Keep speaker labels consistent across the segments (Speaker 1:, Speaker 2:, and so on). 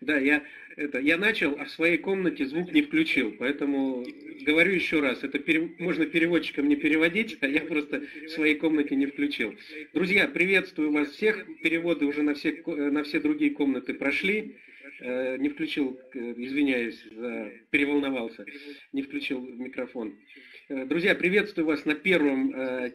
Speaker 1: Да, я, это, я начал, а в своей комнате звук не включил, поэтому говорю еще раз, это пере, можно переводчикам не переводить, а я просто в своей комнате не включил. Друзья, приветствую вас всех, переводы уже на все, на все другие комнаты прошли, э, не включил, э, извиняюсь, переволновался, не включил микрофон. Э, друзья, приветствую вас на первом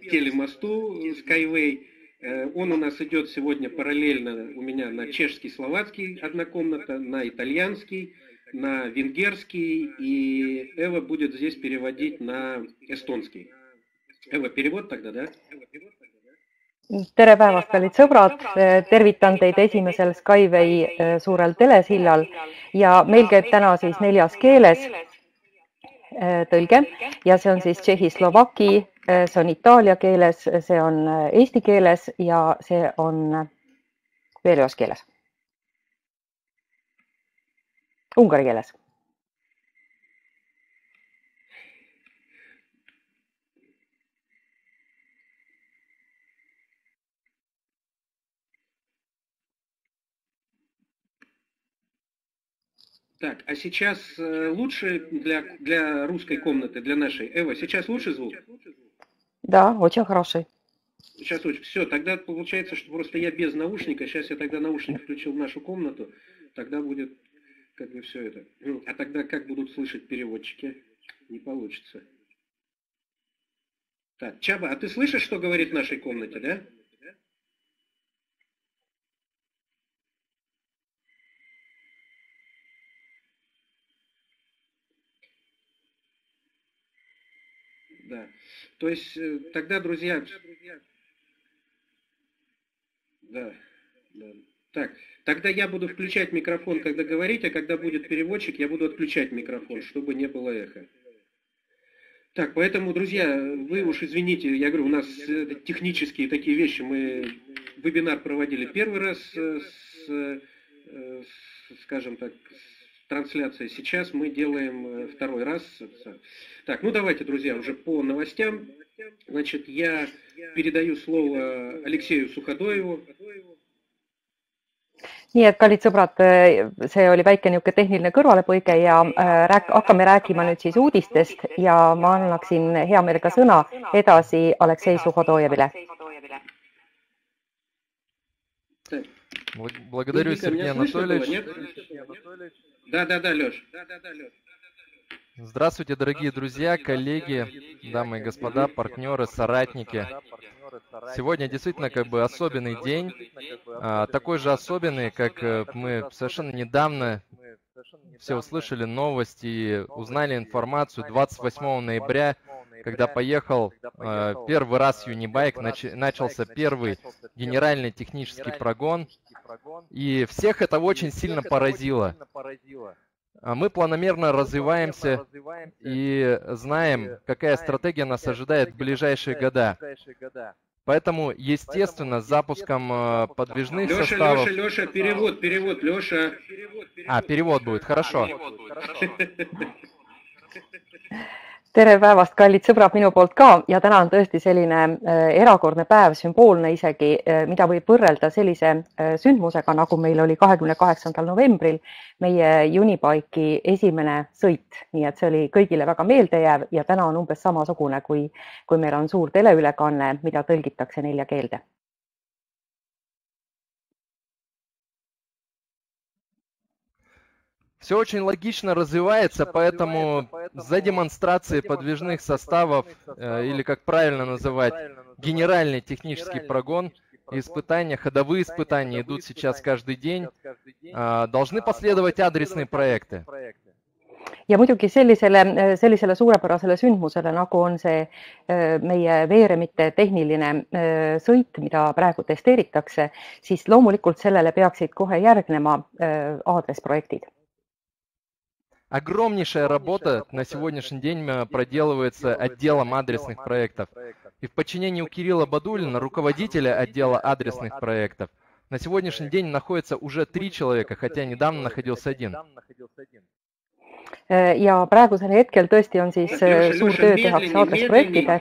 Speaker 1: телемосту Skyway. Э, он у нас идет сегодня параллельно у меня на чешский, словацкий одна комната, на итальянский, на венгерский, и Эва будет здесь переводить на эстонский. Эва, перевод тогда, да?
Speaker 2: tere päevast, kallid sõbrad, tervitan teid esimesel Skyway äh, suurel telesillal ja meil käib täna siis neljas keeles äh, tõlge ja see on siis tšehhi-slovaki, Äh, see on itaalia keeles, see on äh, eesti keeles ja see on äh, veel ühes keeles. Ungari keeles.
Speaker 1: Так, а сейчас лучше для, для русской комнаты, для нашей. Эва, сейчас лучше звук?
Speaker 2: Да, очень хороший.
Speaker 1: Сейчас очень. Все, тогда получается, что просто я без наушника. Сейчас я тогда наушник включил в нашу комнату. Тогда будет как бы все это. А тогда как будут слышать переводчики? Не получится. Так, Чаба, а ты слышишь, что говорит в нашей комнате, да? Да. То есть э, тогда, друзья... Да, да. Так, тогда я буду включать микрофон, когда говорить, а когда будет переводчик, я буду отключать микрофон, чтобы не было эха. Так, поэтому, друзья, вы уж извините, я говорю, у нас э, технические такие вещи. Мы вебинар проводили первый раз э, с, скажем так, трансляция. Сейчас мы делаем второй раз. Так, ну давайте, друзья, уже по новостям. Значит, я передаю слово Алексею Суходоеву.
Speaker 2: nii et kallid sõbrad, see oli väike niisugune tehniline kõrvalepõige ja äh, rääk, hakkame rääkima nüüd siis uudistest ja ma annaksin hea meelega sõna edasi Aleksei Suhodojevile.
Speaker 3: Благодарю, Сергей Анатольевич.
Speaker 1: Да, да, да, Леш.
Speaker 3: Здравствуйте, дорогие друзья, коллеги, дамы и господа, партнеры, соратники. Сегодня действительно как бы особенный день, а, такой же особенный, как э, мы совершенно недавно все услышали новости и узнали информацию. 28 ноября, когда поехал э, первый раз Юнибайк, начался первый генеральный технический прогон, и всех это очень сильно поразило. А мы планомерно развиваемся и знаем, какая стратегия нас ожидает в ближайшие года. Поэтому, естественно, с запуском э, подвижных Леша, составов...
Speaker 1: Леша, Леша, перевод, перевод, Леша.
Speaker 3: А, перевод будет, хорошо.
Speaker 2: Tere päevast, kallid sõbrad minu poolt ka. Ja täna on tõesti selline äh, erakordne päev, sümboolne isegi, äh, mida võib võrrelda sellise äh, sündmusega, nagu meil oli kahekümne kaheksandal novembril meie Unibike'i esimene sõit, nii et see oli kõigile väga meeldejääv ja täna on umbes samasugune, kui, kui meil on suur teleülekanne, mida tõlgitakse nelja keelde
Speaker 3: Все очень логично развивается, поэтому за демонстрацией подвижных составов, э, или как правильно называть, генеральный технический прогон, испытания, ходовые испытания идут сейчас каждый день, э, должны последовать адресные проекты.
Speaker 2: ja muidugi sellisele, sellisele suurepärasele sündmusele, nagu on see äh, meie veeremite tehniline äh, sõit, mida praegu testeeritakse, siis loomulikult sellele peaksid kohe järgnema äh, aadressprojektid
Speaker 3: Огромнейшая работа на сегодняшний день э, проделывается отделом адресных проектов. И в подчинении у Кирилла Бадулина, руководителя отдела адресных проектов, на сегодняшний день находится уже три человека, хотя недавно находился один.
Speaker 2: ja praegusel hetkel tõesti on siis suur töö tehakse aadressprojektide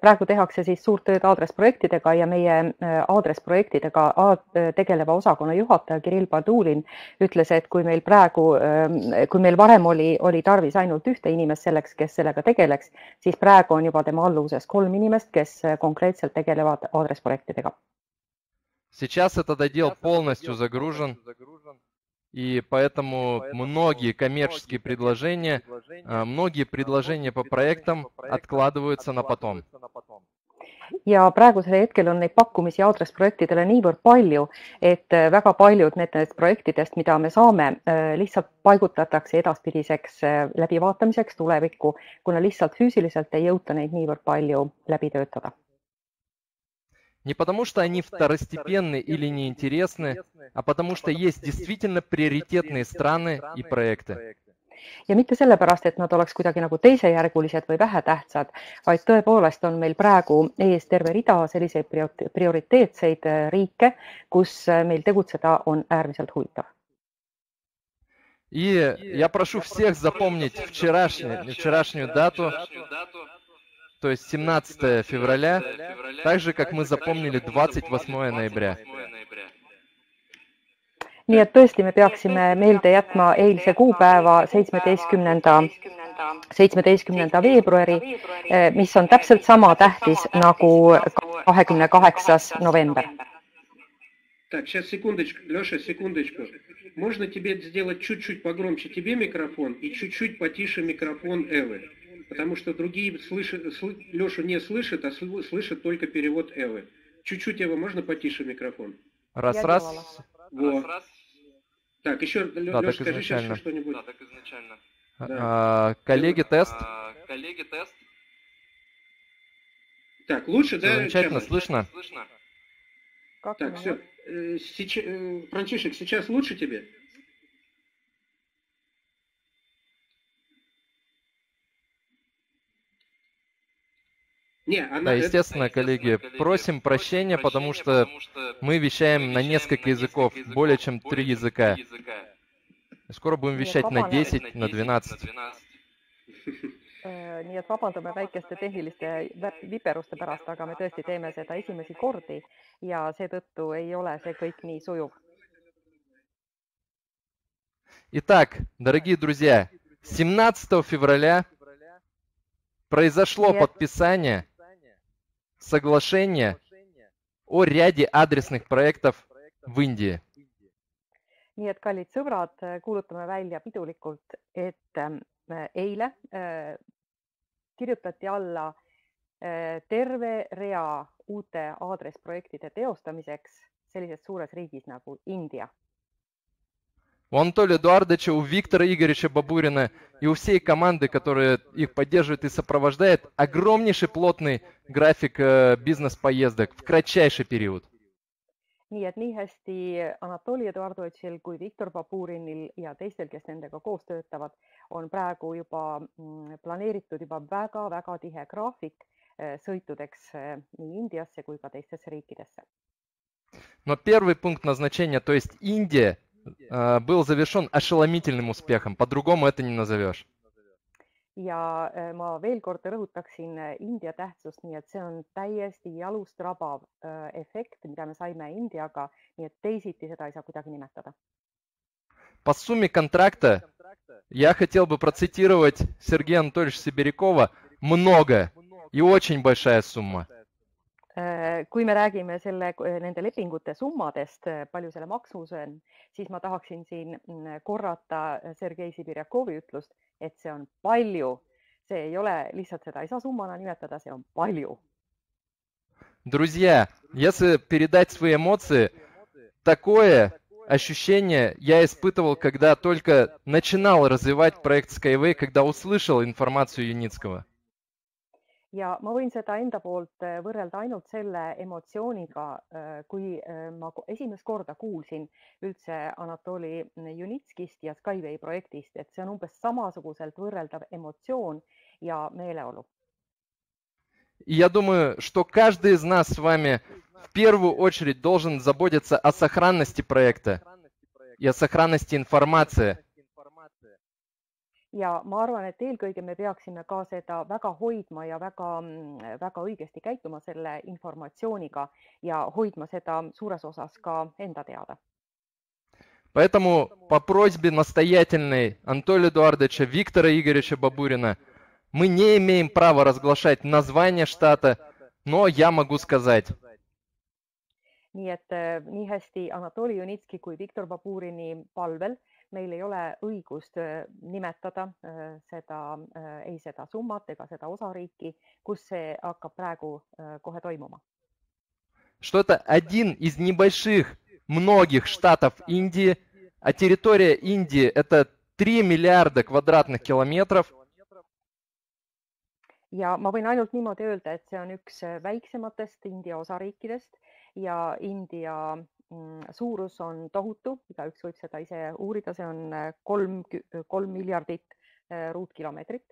Speaker 2: praegu tehakse siis suurt tööd aadressprojektidega ja meie äh, aadressprojektidega äh, tegeleva osakonna juhataja Kirill Padulin ütles, et kui meil praegu, ähm, kui meil varem oli, oli tarvis ainult ühte inimest selleks, kes sellega tegeleks, siis praegu on juba tema alluvuses kolm inimest, kes konkreetselt tegelevad aadressprojektidega.
Speaker 3: Сейчас этот отдел полностью загружен. И поэтому многие коммерческие предложения, а, многие предложения по проектам откладываются на потом.
Speaker 2: ja praegusel hetkel on neid pakkumisi aadressprojektidele niivõrd palju, et äh, väga paljud nendest projektidest, mida me saame, äh, lihtsalt paigutatakse edaspidiseks äh, läbivaatamiseks tulevikku, kuna lihtsalt füüsiliselt ei jõuta neid niivõrd palju läbi töötada
Speaker 3: Не потому, что они второстепенны или неинтересны, а потому, что есть действительно приоритетные страны и проекты.
Speaker 2: ja mitte sellepärast, et nad oleks kuidagi nagu teisejärgulised või vähetähtsad, vaid tõepoolest on meil praegu ees terve rida selliseid prioriteetseid äh, riike, kus äh, meil tegutseda on äärmiselt huvitav.
Speaker 3: И я прошу всех запомнить вчерашнюю, вчерашнюю дату то есть 17 февраля, так же, как мы запомнили 28 ноября.
Speaker 2: nii et tõesti, me peaksime meelde jätma eilse kuupäeva, seitsmeteistkümnenda, seitsmeteistkümnenda veebruari, eh, mis on täpselt sama tähtis nagu kahekümne kaheksas november.
Speaker 1: Так, сейчас секундочку, Леша, секундочку. Можно тебе сделать чуть-чуть погромче тебе микрофон и чуть-чуть потише микрофон Эллы? Потому что другие слышат, сл, Лешу не слышат, а слышат только перевод Эвы. Чуть-чуть, Эва, можно потише микрофон?
Speaker 3: Раз, Я раз.
Speaker 1: Во. Раз, раз. Так, еще,
Speaker 3: да,
Speaker 1: Леша, скажи сейчас что-нибудь.
Speaker 3: Да, так изначально. Да. А, коллеги, тест. А,
Speaker 1: коллеги, тест. Так, лучше, да?
Speaker 3: Замечательно, сейчас? слышно?
Speaker 1: Слышно. Как так, все. Э, сейчас, э, Францишек, сейчас лучше тебе?
Speaker 3: Не, она... Да, естественно, коллеги, просим прощения, потому что мы вещаем на несколько языков, более чем три языка. Скоро будем вещать на 10, на 12.
Speaker 2: nii et vabandame väikeste tehniliste viperuste pärast, aga me tõesti teeme seda esimesi kordi. Ja seetõttu ei ole see kõik nii sujuv.
Speaker 3: Итак, дорогие друзья, 17 февраля произошло подписание соглашение о ряде адресных проектов в Индии.
Speaker 2: nii et kallid sõbrad, kuulutame välja pidulikult, et äh, eile äh, kirjutati alla äh, terve rea uute aadressprojektide teostamiseks sellises suures riigis nagu India
Speaker 3: у Анатолия Эдуардовича, у Виктора Игоревича Бабурина и у всей команды, которая их поддерживает и сопровождает, огромнейший плотный график э, бизнес-поездок в кратчайший период.
Speaker 2: nii et nii hästi Anatoli Eduardovitšil kui Viktor Baburinil ja teistel, kes nendega koos töötavad, on praegu juba mm, planeeritud juba väga-väga tihe graafik äh, sõitudeks äh, nii Indiasse kui ka teistesse riikidesse.
Speaker 3: no первый пункт назначения, то есть Индия был завершен ошеломительным успехом. По-другому это не назовешь.
Speaker 2: ja ma veel kord rõhutaksin India tähtsust, nii et see on täiesti jalust rabav efekt, mida me saime Indiaga, nii et teisiti seda ei saa kuidagi nimetada.
Speaker 3: По сумме контракта я хотел бы процитировать Сергея Анатольевича Сибирякова много и очень большая сумма.
Speaker 2: Äh, kui me räägime selle, nende lepingute summadest, äh, palju selle maksumus on, siis ma tahaksin siin mm, korrata Sergei Sibirjakovi ütlust, et see on palju. see ei ole lihtsalt, seda ei saa summana nimetada, see on palju.
Speaker 3: Друзья, если передать свои эмоции, такое ощущение я испытывал, когда только начинал развивать проект Skyway, когда услышал информацию Юницкого
Speaker 2: ja ma võin seda enda poolt äh, võrrelda ainult selle emotsiooniga, äh, kui äh, ma esimest korda kuulsin üldse Anatoli Junitskist ja Skyway projektist, et see on umbes samasuguselt võrreldav emotsioon ja meeleolu.
Speaker 3: Я думаю, что каждый из нас с вами в первую очередь должен заботиться о сохранности проекта и о сохранности информации,
Speaker 2: ja ma arvan, et eelkõige me peaksime ka seda väga hoidma ja väga, väga õigesti käituma selle informatsiooniga ja hoidma seda suures osas ka enda teada.
Speaker 3: Поэтому по просьбе настоятельной Анатолия Эдуардовича Виктора Игоревича Бабурина мы не имеем права разглашать название штата, но я могу сказать.
Speaker 2: nii et nii hästi Anatoli Junitski kui Viktor Baburini palvel meil ei ole õigust nimetada seda, ei seda summat ega seda osariiki, kus see hakkab praegu kohe toimuma.
Speaker 3: Что это один из небольших многих штатов Индии, а территория Индии это 3 миллиарда квадратных километров.
Speaker 2: ja ma võin ainult niimoodi öelda, et see on üks väiksematest India osariikidest ja India suurus on tohutu, igaüks võib seda ise uurida, see on kolm, kolm miljardit ruutkilометрит.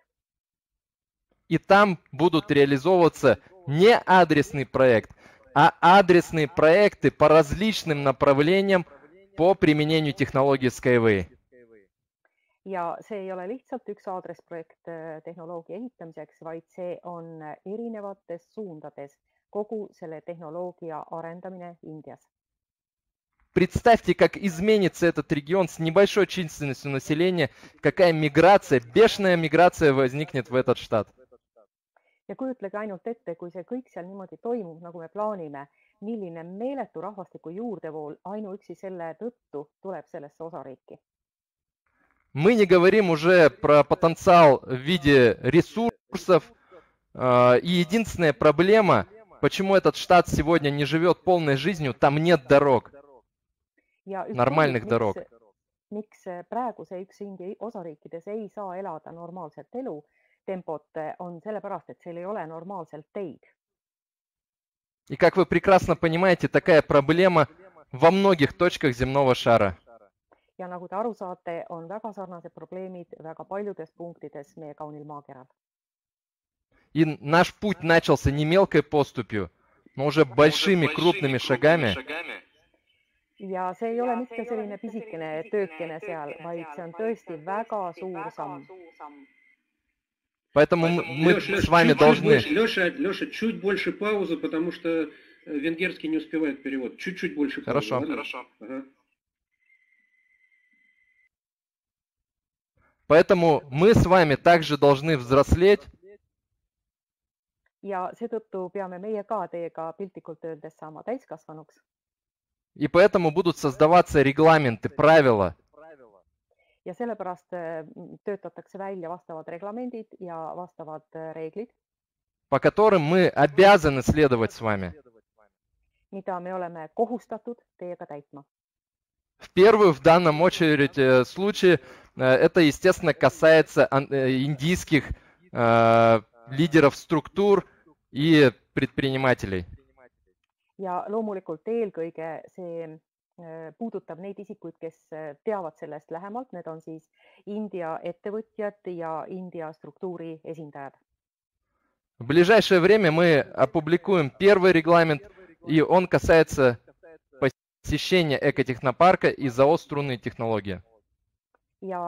Speaker 3: И там будут реализовываться не адресный проект, а адресные проекты по различным направлениям по применению технологии Skyway.
Speaker 2: ja see ei ole lihtsalt üks aadressprojekt tehnoloogia ehitamiseks, vaid see on erinevates suundades kogu selle tehnoloogia arendamine Indias.
Speaker 3: Представьте, как изменится этот регион с небольшой численностью населения, какая миграция, бешеная миграция возникнет в этот штат.
Speaker 2: ja kujutlege ainult ette, kui see kõik seal niimoodi toimub, nagu me plaanime, milline meeletu rahvastiku juurdevool ainuüksi selle tõttu tuleb sellesse osariiki.
Speaker 3: Мы не говорим уже про потенциал в виде ресурсов. И единственная проблема, почему этот штат сегодня не живет полной жизнью, там нет дорог. Нормальных дорог.
Speaker 2: miks praegu see üks India osariikides ei saa elada normaalset elu, tempot on sellepärast, et seal ei ole normaalselt teid.
Speaker 3: И как вы прекрасно понимаете, такая проблема во многих точках земного шара.
Speaker 2: ja nagu te aru saate, on väga sarnased probleemid väga paljudes punktides meie kaunil maakeral.
Speaker 3: И наш путь начался не мелкой поступью, но уже большими крупными шагами.
Speaker 2: ja see ei ole mitte selline pisikene töökene seal, vaid see on tõesti väga suur samm.
Speaker 3: Поэтому мы
Speaker 1: Леша,
Speaker 3: с вами должны...
Speaker 1: Леша, Леша, чуть больше паузы, потому что венгерский не успевает перевод. Чуть-чуть больше паузы.
Speaker 3: Хорошо.
Speaker 1: ладно?
Speaker 4: Хорошо.
Speaker 1: Ага.
Speaker 3: Поэтому мы с вами также должны взрослеть
Speaker 2: ja seetõttu peame meie ka teiega piltlikult öeldes saama täiskasvanuks
Speaker 3: И поэтому будут создаваться регламенты, правила.
Speaker 2: ja sellepärast äh, töötatakse välja vastavad reglamendid ja vastavad äh, reeglid,
Speaker 3: по которым мы обязаны следовать с вами.
Speaker 2: mida me oleme kohustatud teiega täitma.
Speaker 3: В первую, в данном очередь э, случае, э, это, естественно, касается э, индийских э, лидеров структур и предпринимателей.
Speaker 2: ja loomulikult eelkõige see äh, puudutab neid isikuid, kes äh, teavad sellest lähemalt, need on siis India ettevõtjad ja India struktuuri esindajad.
Speaker 3: В ближайшее время мы опубликуем первый регламент, и он касается посещения экотехнопарка и ЗАО «Струнные технологии».
Speaker 2: Ja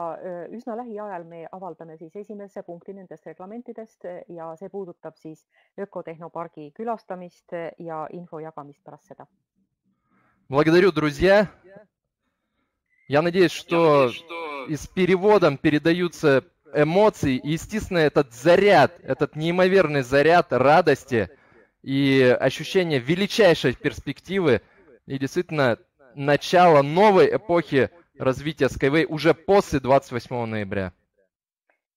Speaker 2: üsna lähiajal me avaldame siis esimese punkti nendest reglamentidest ja see puudutab siis ökotehnopargi külastamist ja info jagamist pärast seda.
Speaker 3: Благодарю, друзья. Я надеюсь, что
Speaker 4: надеюсь, что
Speaker 3: и с переводом передаются эмоции, и, естественно, этот заряд, этот неимоверный заряд радости и ощущение величайшей перспективы и действительно начало новой эпохи развития Skyway уже после 28 ноября.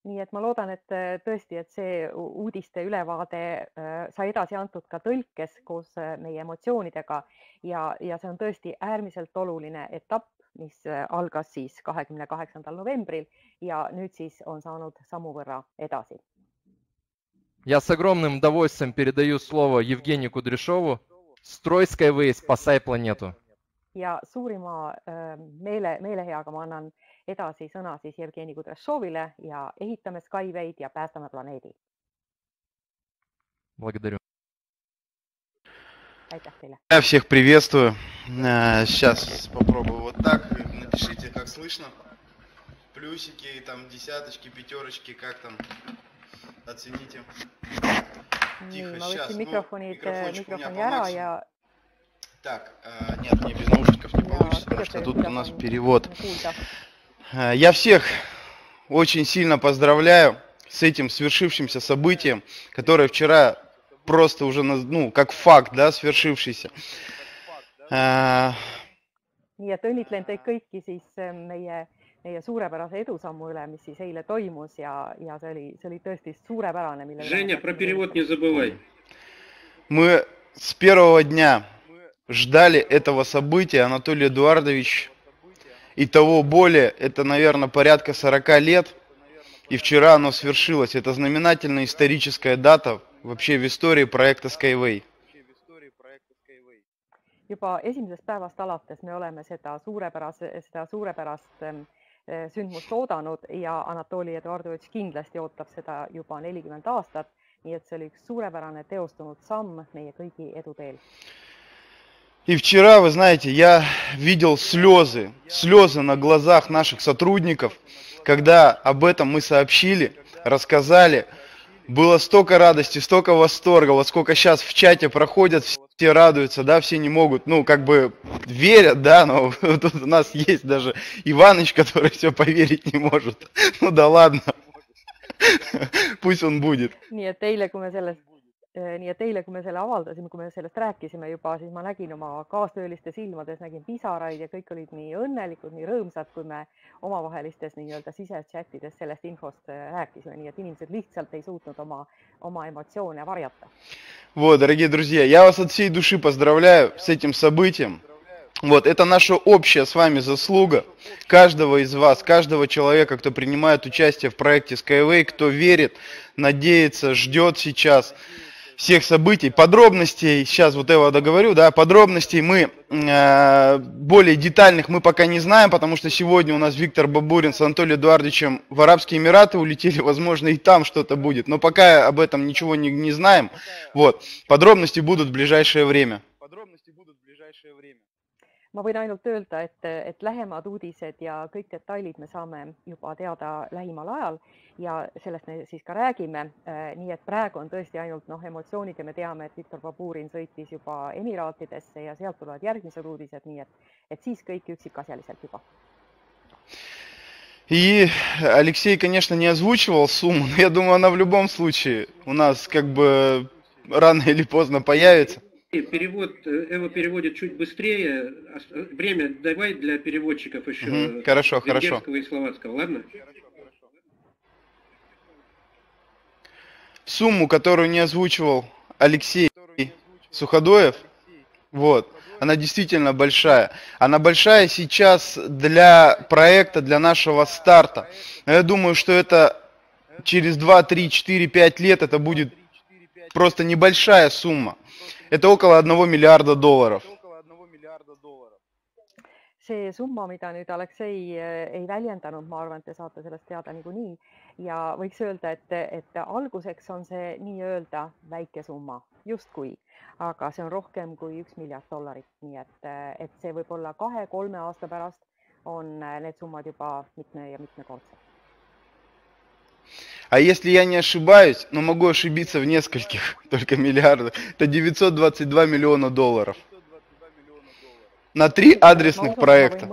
Speaker 2: nii et ma loodan, et äh, tõesti, et see u- uudiste ülevaade äh, sai edasi antud ka tõlkes koos äh, meie emotsioonidega ja, ja see on tõesti äärmiselt oluline etapp, mis äh, algas siis kahekümne kaheksandal novembril ja nüüd siis on saanud sammu võrra edasi.
Speaker 3: Я с огромным удовольствием передаю слово Евгению Кудряшову. Строй Skyway, спасай планету.
Speaker 2: ja suurima äh, meele, meeleheaga ma annan edasi sõna siis Jevgeni Kudrešovile ja ehitame Skyway'd ja päästame planeedi.
Speaker 3: Благодарю.
Speaker 2: aitäh teile.
Speaker 4: Я всех приветствую. Э, Сейчас попробую вот так. Напишите, как слышно. плюсики, там десяточки, пятерочки, как там? Оцените.
Speaker 2: nii,
Speaker 4: Тихо,
Speaker 2: ma
Speaker 4: щас.
Speaker 2: võtsin
Speaker 4: Ну,
Speaker 2: mikrofonid ,
Speaker 4: микрофончик у меня
Speaker 2: mikrofoni
Speaker 4: по
Speaker 2: ära
Speaker 4: максимуму.
Speaker 2: ja ,
Speaker 4: Так, а, нет, мне без наушников не получится, потому что тут у нас перевод. А, Я всех очень сильно поздравляю с этим свершившимся событием, которое вчера просто уже, ну, как факт, да, свершившийся. А,
Speaker 2: nii et õnnitlen teid kõiki siis meie, meie suurepärase edusammu üle, mis siis eile toimus ja, ja see oli, see oli tõesti suurepärane,
Speaker 1: Женя, про перевод не забывай.
Speaker 4: Мы с первого дня ждали этого события, Анатолий Эдуардович, и того более, это, наверное, порядка 40 лет, и вчера оно свершилось. Это знаменательная историческая дата вообще в истории проекта Skyway.
Speaker 2: juba esimesest päevast alates me oleme seda suurepärase, seda suurepärast ähm, äh, sündmust oodanud ja Anatoli Eduardovitš kindlasti ootab seda juba nelikümmend aastat. nii et see oli üks suurepärane teostunud samm meie kõigi edu teel.
Speaker 4: И вчера, вы знаете, я видел слезы, слезы на глазах наших сотрудников, когда об этом мы сообщили, рассказали. Было столько радости, столько восторга, вот сколько сейчас в чате проходят, все радуются, да, все не могут, ну, как бы верят, да, но тут у нас есть даже Иваныч, который все поверить не может. Ну да ладно, пусть он будет.
Speaker 2: nii et eile, kui me nii et eile, kui me selle avaldasime, kui me sellest rääkisime juba, siis ma nägin oma kaastööliste silmades, nägin pisaraid ja kõik olid nii õnnelikud, nii rõõmsad, kui me omavahelistes nii-öelda sisechatides sellest infost äh, rääkisime, nii et inimesed lihtsalt ei suutnud oma, oma emotsioone varjata.
Speaker 4: Вот, дорогие друзья, я вас от всей души поздравляю с этим событием. Вот, это наша общая с вами заслуга каждого из вас, каждого человека, кто принимает участие в проекте Skyway, кто верит, надеется, ждет сейчас всех событий, подробностей, сейчас вот я договорю, да, подробностей мы, э, более детальных мы пока не знаем, потому что сегодня у нас Виктор Бабурин с Анатолием Эдуардовичем в Арабские Эмираты улетели, возможно, и там что-то будет, но пока об этом ничего не, не знаем, вот, подробности будут в ближайшее время.
Speaker 2: ma võin ainult öelda , et , et lähemad uudised ja kõik detailid me saame juba teada lähimal ajal ja sellest me siis ka räägime . nii et praegu on tõesti ainult noh , emotsioonid ja me teame , et Viktor Baburin sõitis juba Emiraatidesse ja sealt tulevad järgmised uudised , nii et , et siis kõik üksikasjaliselt juba .
Speaker 4: И Алексей, конечно, не озвучивал сумму, но я думаю, она в любом случае у нас как бы рано или поздно появится.
Speaker 1: Перевод, э, Эва переводит чуть быстрее. Э, Время давай для переводчиков еще.
Speaker 4: Мгм, хорошо, хорошо.
Speaker 1: и словацкого, ладно?
Speaker 4: Сумму, которую не озвучивал Алексей Суходоев, вот, она действительно большая. Она большая сейчас для проекта, для нашего старта. Но я думаю, что это через 2, 3, 4, 5 лет это будет просто небольшая сумма. Это около 1 миллиарда долларов.
Speaker 2: see summa , mida nüüd Aleksei eh, ei väljendanud , ma arvan , et te saate sellest teada niikuinii ja võiks öelda , et , et alguseks on see nii-öelda väike summa justkui , aga see on rohkem kui üks miljard dollarit , nii et , et see võib olla kahe-kolme aasta pärast on eh, need summad juba mitme ja mitmekordsed .
Speaker 4: А если я не ошибаюсь, но могу ошибиться в нескольких только миллиардах, это 922 миллиона долларов. На три адресных проекта.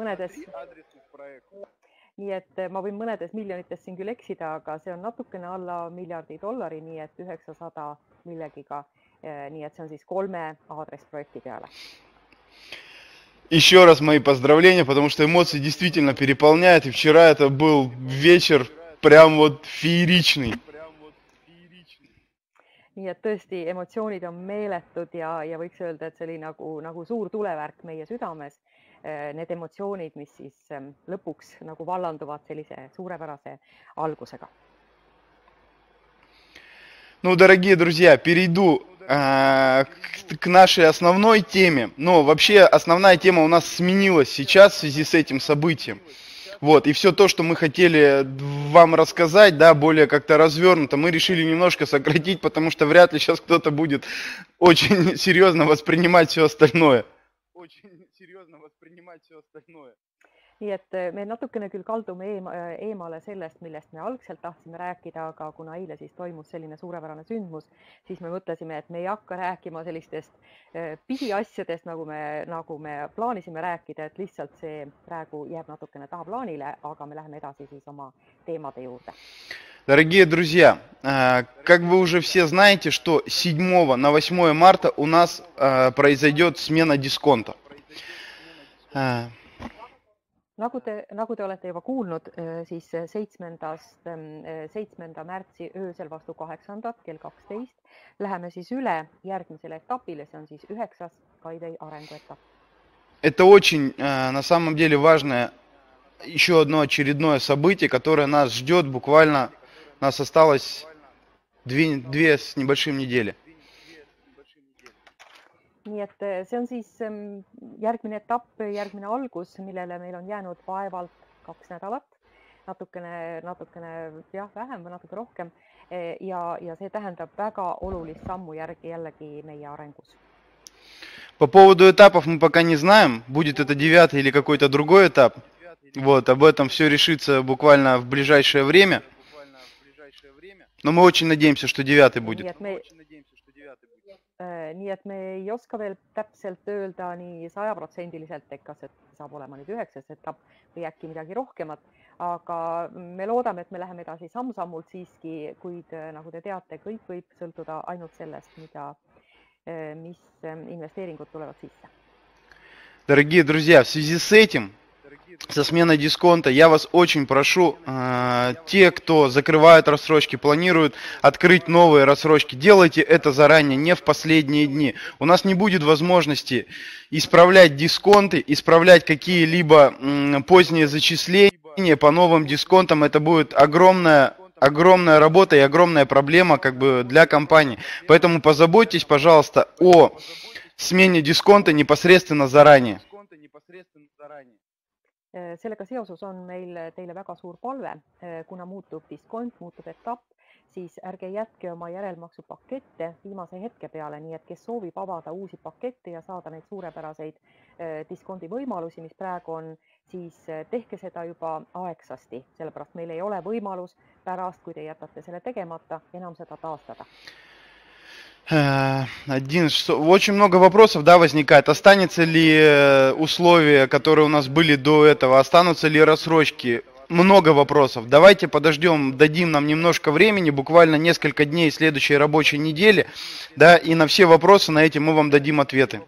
Speaker 2: nii et eh, ma võin mõnedes miljonites siin küll eksida, aga see on natukene alla miljardi dollari, nii et üheksasada millegiga. nii et see on siis kolme aadressprojekti peale.
Speaker 4: Еще раз мои поздравления, потому что эмоции действительно переполняют. И вчера это был вечер прям вот фееричный.
Speaker 2: nii et tõesti, emotsioonid on meeletud ja, ja võiks öelda, et see oli nagu, nagu suur tulevärk meie südames. Need emotsioonid, mis siis lõpuks nagu vallanduvad sellise suurepärase algusega.
Speaker 4: Ну, дорогие друзья, перейду э, к, к нашей основной теме. Но вообще основная тема у нас сменилась сейчас в связи с этим событием. Вот, и все то, что мы хотели вам рассказать, да, более как-то развернуто, мы решили немножко сократить, потому что вряд ли сейчас кто-то будет очень серьезно воспринимать все остальное. Очень серьезно воспринимать все остальное.
Speaker 2: nii et eh, me natukene küll kaldume eema, eh, eemale sellest, millest me algselt tahtsime rääkida, aga kuna eile siis toimus selline suurepärane sündmus, siis me mõtlesime, et me ei hakka rääkima sellistest eh, pisiasjadest, nagu me, nagu me plaanisime rääkida, et lihtsalt see praegu jääb natukene tahaplaanile, aga me läheme edasi siis oma teemade juurde.
Speaker 4: Дорогие друзья, как вы уже все знаете, что 7 на 8 марта у нас произойдет смена дисконта.
Speaker 2: nagu te, nagu te olete juba kuulnud, äh, siis seitsmendast, ähm, äh, seitsmenda märtsi öösel vastu kaheksandat kell kaksteist läheme siis üle järgmisele etapile, see on siis üheksas Skyway arenguetapp.
Speaker 4: Это очень, э, на самом деле, важное еще одно очередное событие, которое нас ждет буквально, нас осталось две, две с небольшим недели.
Speaker 2: Nii et eh, see on siis ehm, järgmine etapp, järgmine algus, millele meil on jäänud vaevalt kaks nädalat, natukene, natukene jah, vähem või natuke rohkem. Eh, ja, ja see tähendab väga olulist sammu järgi jällegi meie arengus.
Speaker 4: По поводу этапов мы пока не знаем, будет это девятый или какой-то другой этап. Вот, об этом все решится буквально в ближайшее время. Но мы очень надеемся, что девятый будет. Нет, мы...
Speaker 2: Äh, nii et me ei oska veel täpselt öelda nii sajaprotsendiliselt, et kas see saab olema nüüd üheksas etapp või äkki midagi rohkemat, aga me loodame, et me läheme edasi samm-sammult siiski, kuid äh, nagu te teate, kõik võib sõltuda ainult sellest, mida, äh, mis investeeringud tulevad sisse.
Speaker 4: Дорогие друзья, в связи с этим со сменой дисконта. Я вас очень прошу, э, те, кто закрывают рассрочки, планируют открыть новые рассрочки, делайте это заранее, не в последние дни. У нас не будет возможности исправлять дисконты, исправлять какие-либо э, поздние зачисления по новым дисконтам. Это будет огромная огромная работа и огромная проблема как бы для компании. Поэтому позаботьтесь, пожалуйста, о смене дисконта непосредственно заранее.
Speaker 2: Äh, sellega seoses on meil teile väga suur palve, äh, kuna muutub diskont, muutub etapp, siis ärge jätke oma järelmaksupakette viimase hetke peale, nii et kes soovib avada uusi pakette ja saada neid suurepäraseid äh, diskondi võimalusi, mis praegu on, siis tehke seda juba aegsasti, sellepärast meil ei ole võimalus pärast, kui te jätate selle tegemata, enam seda taastada
Speaker 4: один, что, очень много вопросов, да, возникает. Останется ли э, условия, которые у нас были до этого, останутся ли рассрочки? Много вопросов. Давайте подождем, дадим нам немножко времени, буквально несколько дней следующей рабочей недели, да, и на все вопросы на эти мы вам дадим ответы.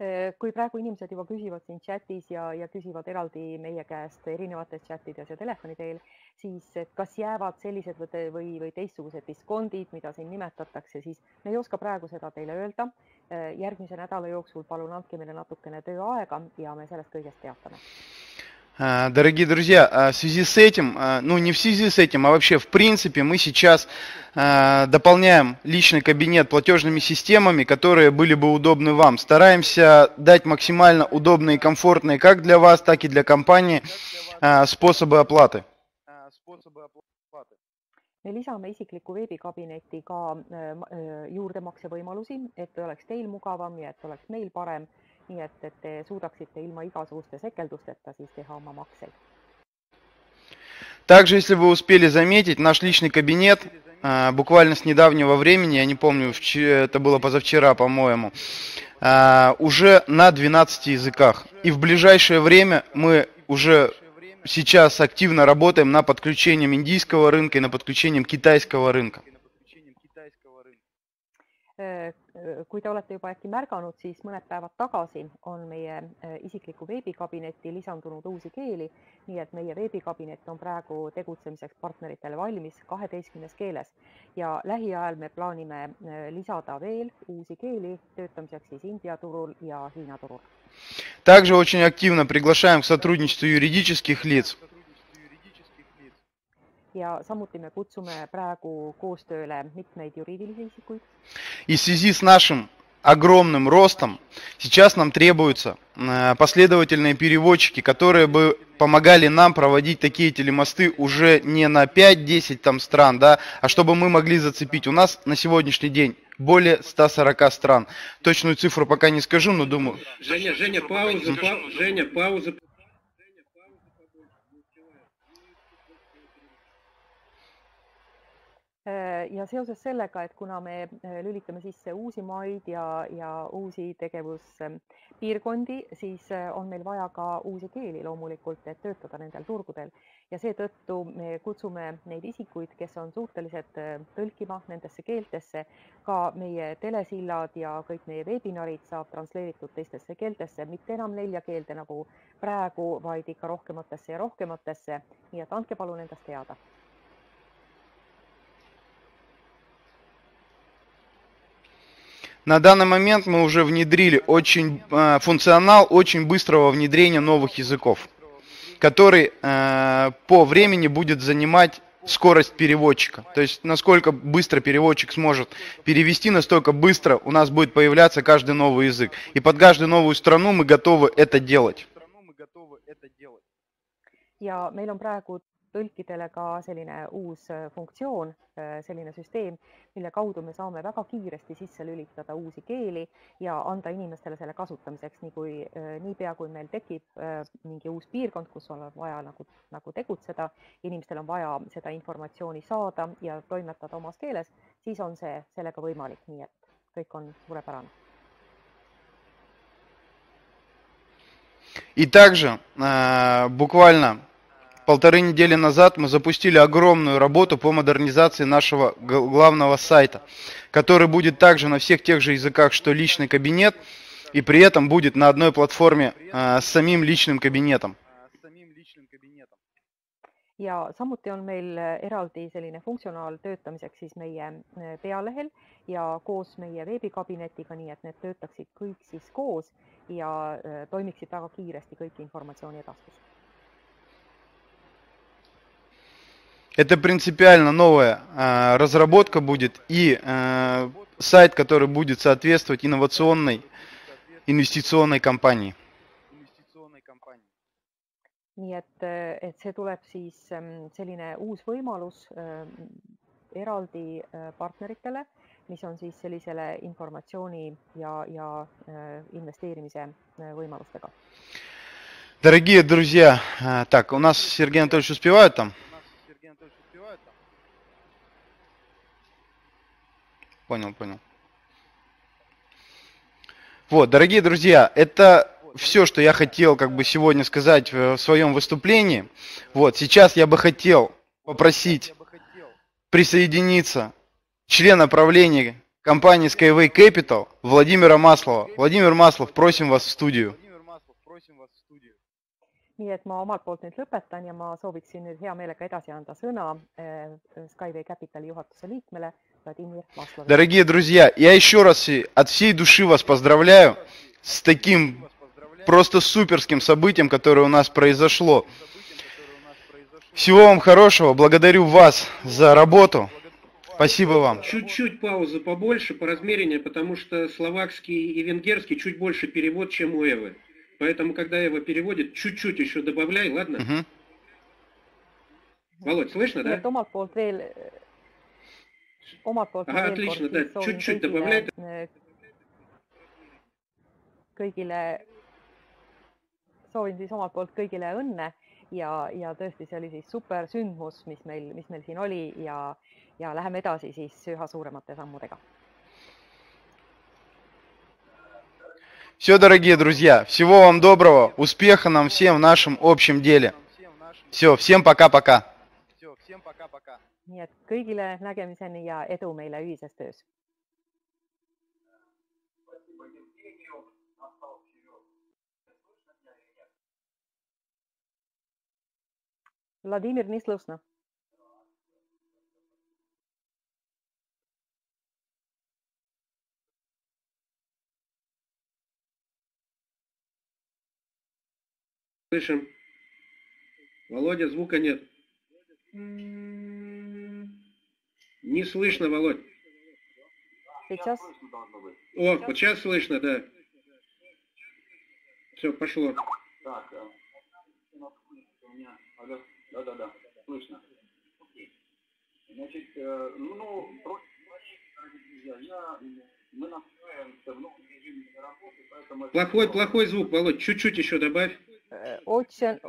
Speaker 2: Äh, kui praegu inimesed juba küsivad siin chatis ja, ja küsivad eraldi meie käest erinevates chatides ja telefoni teel, siis kas jäävad sellised või, või, või teistsugused diskondid, mida siin nimetatakse, siis me ei oska praegu seda teile öelda. Äh, järgmise nädala jooksul palun andke meile natukene tööaega ja me sellest kõigest teatame
Speaker 4: дорогие друзья, э, в связи с этим, э, ну не в связи с этим, а вообще в принципе мы сейчас дополняем личный кабинет платежными системами, которые были бы удобны вам. Стараемся дать максимально удобные и комфортные как для вас, так и для компании способы оплаты.
Speaker 2: me lisame isikliku veebikabineti ka juurdemaksevõimalusi, et oleks teil mugavam ja et oleks meil parem nii et, et te suudaksite ilma igasuguste sekeldusteta siis teha oma makseid.
Speaker 4: Также, если вы успели заметить, наш личный кабинет буквально с недавнего времени, я не помню, это было позавчера, по-моему, уже на 12 языках. И в ближайшее время мы уже сейчас активно работаем над подключением индийского рынка и над подключением китайского рынка.
Speaker 2: kui te olete juba äkki märganud, siis mõned päevad tagasi on meie äh, isiklikku veebikabinetti lisandunud uusi keeli, nii et meie veebikabinet on praegu tegutsemiseks partneritele valmis kaheteistkümnes keeles ja lähiajal me plaanime äh, lisada veel uusi keeli töötamiseks siis India turul ja Hiina turul.
Speaker 4: Также очень активно приглашаем к сотрудничеству юридических лиц
Speaker 2: Ja samuti me kutsume praegu koostööle mitmeid juriidilisi isikuid.
Speaker 4: И в связи с нашим огромным ростом, сейчас нам требуются э, последовательные переводчики, которые бы помогали нам проводить такие телемосты уже не на 5-10 там стран, да, а чтобы мы могли зацепить. У нас на сегодняшний день более 140 стран. Точную цифру пока не скажу, но думаю...
Speaker 1: Женя, Женя, пауза, па... Женя, пауза.
Speaker 2: Ja seoses sellega, et kuna me äh, lülitame sisse uusi maid ja, ja uusi tegevuspiirkondi, siis äh, on meil vaja ka uusi keeli loomulikult, et töötada nendel turgudel. Ja seetõttu me kutsume neid isikuid, kes on suutelised tõlkima nendesse keeltesse, ka meie telesillad ja kõik meie veebinarid saab transleeritud teistesse keeltesse, mitte enam nelja keelde nagu praegu, vaid ikka rohkematesse ja rohkematesse. nii et andke palun endast teada
Speaker 4: На данный момент мы уже внедрили очень э, функционал очень быстрого внедрения новых языков, который э, по времени будет занимать скорость переводчика. То есть насколько быстро переводчик сможет перевести, настолько быстро у нас будет появляться каждый новый язык. И под каждую новую страну мы готовы это делать.
Speaker 2: ja meil on praegu tõlkidele ka selline uus äh, funktsioon, äh, selline süsteem, mille kaudu me saame väga kiiresti sisse lülitada uusi keeli ja anda inimestele selle kasutamiseks, nii kui, äh, niipea kui meil tekib mingi uus piirkond, kus on vaja nagu, nagu tegutseda, inimestel on vaja seda informatsiooni saada ja toimetada omas keeles, siis on see sellega võimalik, nii et kõik on suurepärane.
Speaker 4: И также э, буквально полторы недели назад мы запустили огромную работу по модернизации нашего главного сайта, который будет также на всех тех же языках, что личный кабинет, и при этом будет на одной платформе э, с самим личным кабинетом.
Speaker 2: ja samuti on meil eraldi selline funktsionaal töötamiseks siis meie pealehel ja koos meie veebikabinetiga, nii et need töötaksid kõik siis koos ja toimiksid väga kiiresti kõik informatsiooni edastus
Speaker 4: Это принципиально новая э, разработка будет и э, сайт, который будет соответствовать инновационной инвестиционной компании.
Speaker 2: nii et, et see tuleb siis selline uus võimalus eraldi partneritele, mis on siis sellisele informatsiooni ja, ja investeerimise võimalustega.
Speaker 4: Дорогие друзья, так, у нас Сергей Анатольевич успевает там? Понял, понял. Вот, дорогие друзья, это все, что я хотел как бы сегодня сказать в своем выступлении. Вот, сейчас я бы хотел попросить присоединиться члена правления компании Skyway Capital Владимира Маслова. Владимир Маслов, просим вас в студию.
Speaker 2: nii et ma omalt poolt nüüd lõpetan ja ma sooviksin nüüd hea meelega edasi anda sõna äh, Skyway Capitali juhatuse liikmele Владимир.
Speaker 4: Дорогие друзья, я еще раз от всей души вас поздравляю с таким просто суперским событием, которое у нас произошло. Всего вам хорошего, благодарю вас за работу. Спасибо вам.
Speaker 1: Чуть-чуть пауза побольше по размерению, потому что словакский и венгерский чуть больше перевод, чем у Эвы. Поэтому, когда Эва переводит, чуть-чуть еще добавляй, ладно? Угу. Володь, слышно, да?
Speaker 2: omalt poolt
Speaker 1: Aha, отлично, да. Чуть-чуть добавляй.
Speaker 2: kõigile, soovin siis omalt poolt kõigile õnne ja, ja tõesti, see oli siis super sündmus, mis meil, mis meil siin oli ja, ja läheme edasi siis üha suuremate sammudega
Speaker 4: Все, дорогие друзья, всего вам доброго, успеха нам всем в нашем общем деле. Все, всем пока-пока.
Speaker 2: Nii et kõigile nägemiseni ja edu meile ühises töös. Vladimir, не слышно.
Speaker 1: Слышим. Володя, звука нет. Не слышно, Володь.
Speaker 2: Сейчас?
Speaker 1: О, вот сейчас слышно, да. Все, пошло.
Speaker 5: Так, э, у меня, алло, да-да-да, слышно. Окей. Значит, э, ну, против друзья, я, мы настраиваемся в новом режиме работы, поэтому...
Speaker 1: Плохой, плохой звук, Володь, чуть-чуть еще добавь.
Speaker 2: Э, Очень,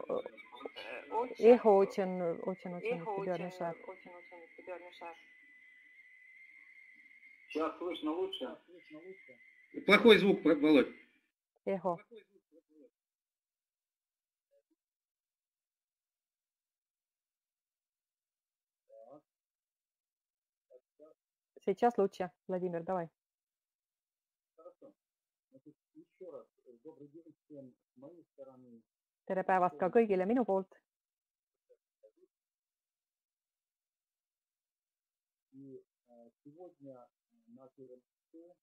Speaker 2: эхо очень, очень, очень тебя мешает.
Speaker 5: Сейчас слышно лучше?
Speaker 1: Плохой звук, Володь.
Speaker 2: Эхо. Сейчас лучше. Владимир, давай.
Speaker 5: Хорошо. Значит, еще раз, э, добрый день всем с моей стороны.
Speaker 2: tere päevast ka kõigile minu poolt.
Speaker 5: И сегодня на первом часу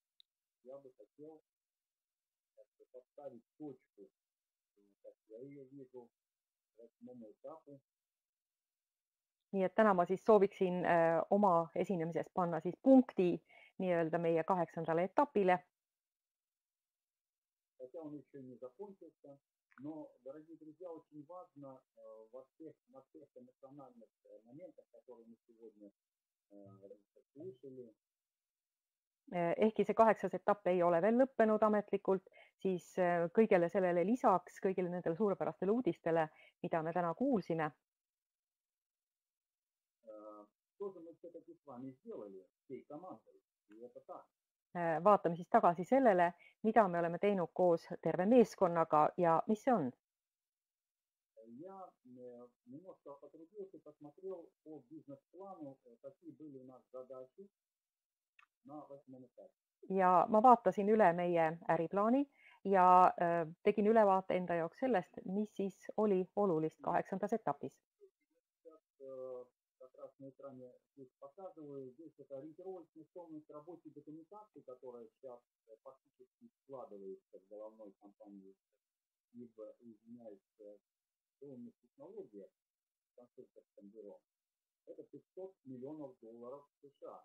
Speaker 5: я бы хотел как бы, поставить точку, э, как я ее вижу, восьмому этапу
Speaker 2: nii et täna ma siis sooviksin äh, oma esinemises panna siis punkti nii-öelda meie kaheksandale etapile.
Speaker 5: Хотя он еще не закончился, но, дорогие друзья, очень важно э, во всех, на всех эмоциональных э, моментах, которые мы сегодня э, слышали,
Speaker 2: Äh, ehkki see kaheksas etapp ei ole veel lõppenud ametlikult, siis äh, kõigele sellele lisaks, kõigile nendele suurepärastele uudistele, mida me täna kuulsime,
Speaker 5: э, что же мы все-таки с вами сделали всей командой. И это так.
Speaker 2: äh, vaatame siis tagasi sellele, mida me oleme teinud koos terve meeskonnaga ja mis see on.
Speaker 5: Я э, немножко потрудился, посмотрел по бизнес-плану, э, какие были у нас задачи на восьмом этапе.
Speaker 2: ja ma vaatasin üle meie äriplaani ja äh, tegin ülevaate enda jaoks sellest, mis siis oli olulist kaheksandas etapis.
Speaker 5: Сейчас э, как раз на экране здесь показываю, здесь это ориентировочная стоимость рабочей документации, которая сейчас э, фактически складывается в головной компании, либо, извиняюсь, э, стоимость технологии в конструкторском бюро. Это 500 миллионов долларов США.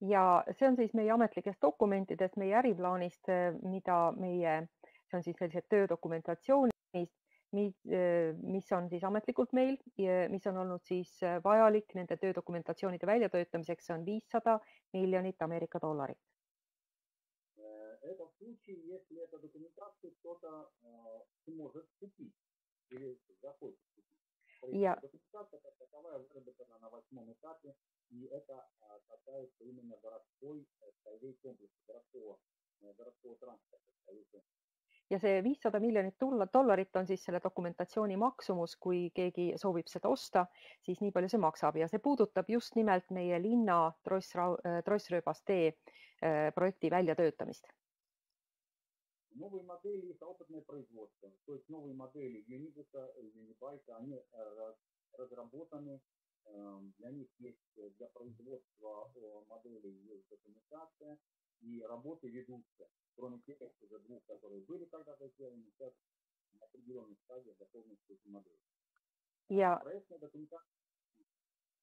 Speaker 2: ja see on siis meie ametlikest dokumentidest, meie äriplaanist, mida meie, see on siis sellised töödokumentatsioonid, mis on siis ametlikult meil, mis on olnud siis vajalik nende töödokumentatsioonide väljatöötamiseks, see on viissada miljonit Ameerika dollarit.
Speaker 5: Э, Это в случае, если эта документация кто-то э, сможет купить или захочет купить. То есть
Speaker 2: Я-
Speaker 5: Документация как таковая выработана на восьмом этапе, и это а, касается именно городской э, скорее комплекса, городского, э, городского транспорта. скорее комплекса.
Speaker 2: ja see viissada miljonit tulla- dollarit on siis selle dokumentatsiooni maksumus, kui keegi soovib seda osta, siis nii palju see maksab ja see puudutab just nimelt meie linna Tross, Trossrööbas tee äh, projekti väljatöötamist.
Speaker 5: Новые модели их опытное производство. То есть новые модели Unibus, Unibike, они э, раз- разработаны, э, для них есть э, для производства э, моделей есть документация, и работы ведутся. Кроме тех уже двух, которые были когда-то сделаны, сейчас на определенной стадии готовности эти модели.
Speaker 2: ja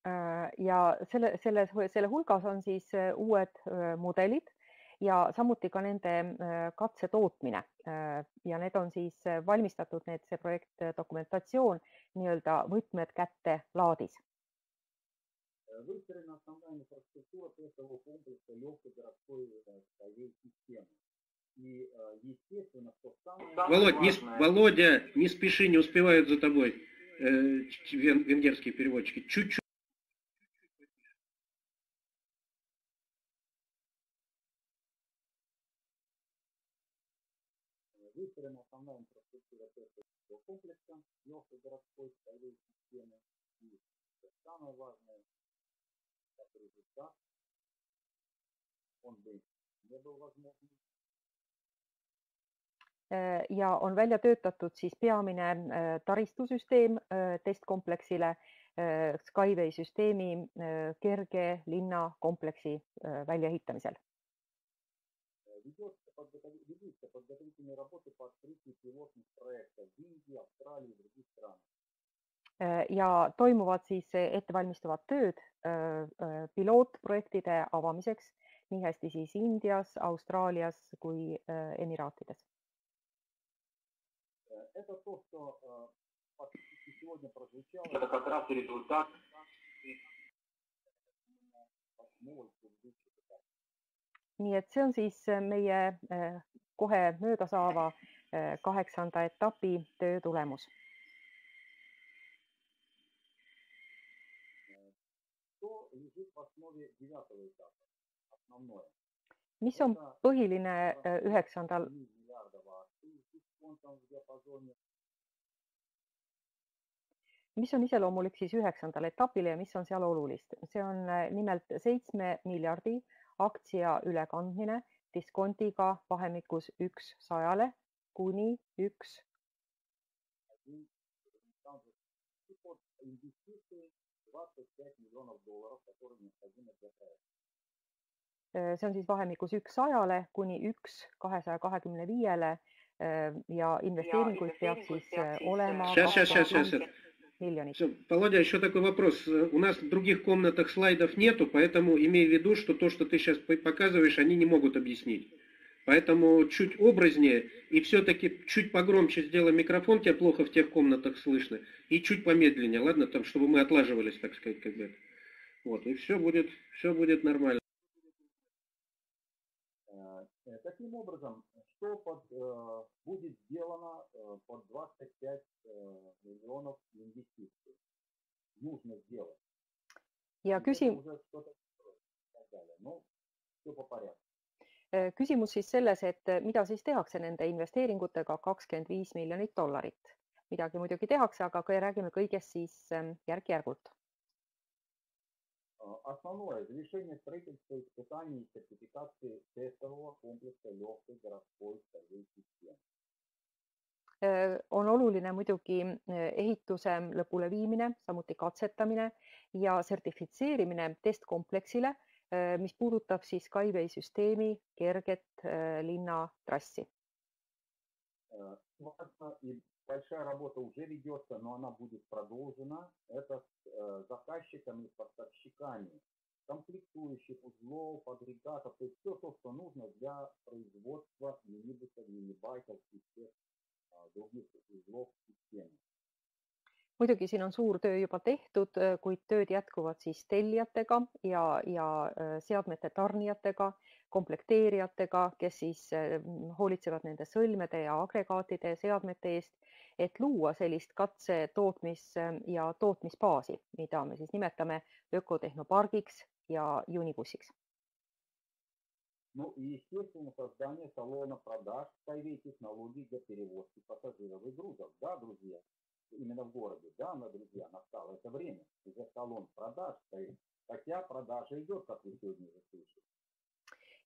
Speaker 2: Äh, ja selle, selle, selle hulgas on siis äh, uued äh, mudelid ja samuti ka nende äh, katsetootmine Äh, ja need on siis äh, valmistatud, need, see projekt, äh, dokumentatsioon nii-öelda võtmed kätte laadis.
Speaker 5: Э, Выстроена основная инфраструктура тестового комплекса легкой городской э, скорее системы. И, э, естественно, что самое
Speaker 1: Володь, не, с-
Speaker 5: важное-
Speaker 1: Володя, не спеши, не успевают за тобой э, ч- вен- венгерские переводчики. Чуть-чуть.
Speaker 5: выстроена основная инфраструктура тестового комплекса легкой городской скорее системы. И что самое важное, как результат, он бы не был возможен.
Speaker 2: Äh, ja on välja töötatud siis peamine äh, taristusüsteem äh, testkompleksile, äh, Skyway süsteemi äh, kerge linnakompleksi äh, väljaehitamisel.
Speaker 5: Э, Ведется подготов- ведутся подготовительные работы по открытию пилотных проектов в Индии, Австралии и других странах.
Speaker 2: Äh, ja toimuvad siis ettevalmistavad tööd äh, äh, pilootprojektide avamiseks nii hästi siis Indias, Austraalias kui Emiraatides?
Speaker 5: Это то, что фактически сегодня прозвучало. Это как раз результат
Speaker 2: nii et see on siis meie kohe mööda saava kaheksanda etapi töö tulemus. mis on põhiline üheksandal mis on iseloomulik siis üheksandale etapile ja mis on seal olulist? see on nimelt seitsme miljardi aktsia ülekandmine diskontiga vahemikus üks sajale kuni üks. See on siis vahemikus üks sajale kuni üks kahesaja kahekümne viiele ja investeeringuid peab siis olema
Speaker 1: миллионов. Все. Володя, еще такой вопрос. У нас в других комнатах слайдов нету, поэтому имей в виду, что то, что ты сейчас показываешь, они не могут объяснить. Поэтому чуть образнее и все-таки чуть погромче сделай микрофон, тебя плохо в тех комнатах слышно, и чуть помедленнее, ладно, там, чтобы мы отлаживались, так сказать, как бы. Вот, и все будет, все будет нормально.
Speaker 5: Таким образом, что под, э, будет сделано э, под 25 э, миллионов инвестиций? Нужно сделать.
Speaker 2: ja küsim-.
Speaker 5: no все по порядку.
Speaker 2: küsimus siis selles, et mida siis tehakse nende investeeringutega kakskümmend viis miljonit dollarit. midagi muidugi tehakse, aga räägime kõigest siis järk-järgult
Speaker 5: Основное – завершение строительства испытаний и сертификации тестового комплекса легкой городской стальной системы.
Speaker 2: on oluline muidugi ehituse lõpuleviimine, samuti katsetamine ja sertifitseerimine testkompleksile, mis puudutab siis Skyway süsteemi kerget linnatrassi
Speaker 5: большая работа уже ведется, но она будет продолжена. Это с э, заказчиками, поставщиками комплектующих узлов, агрегатов, то есть все то, что нужно для производства минибусов, минибайков и всех а, других узлов системы.
Speaker 2: muidugi siin on suur töö juba tehtud, kuid tööd jätkuvad siis tellijatega ja, ja seadmete tarnijatega, komplekteerijatega, kes siis hoolitsevad nende sõlmede ja agregaatide ja seadmete eest et luua sellist katse tootmis- ja tootmisbaasi, mida me siis nimetame ökotehnopargiks ja Unibussiks.
Speaker 5: Ну и, естественно, создание салона продаж Skyway технологий для перевозки пассажиров и грузов. Да, друзья, именно в городе. Да, но, друзья, настало это время. Уже салон продаж стоит. Хотя продажа идет, как вы сегодня уже слышали.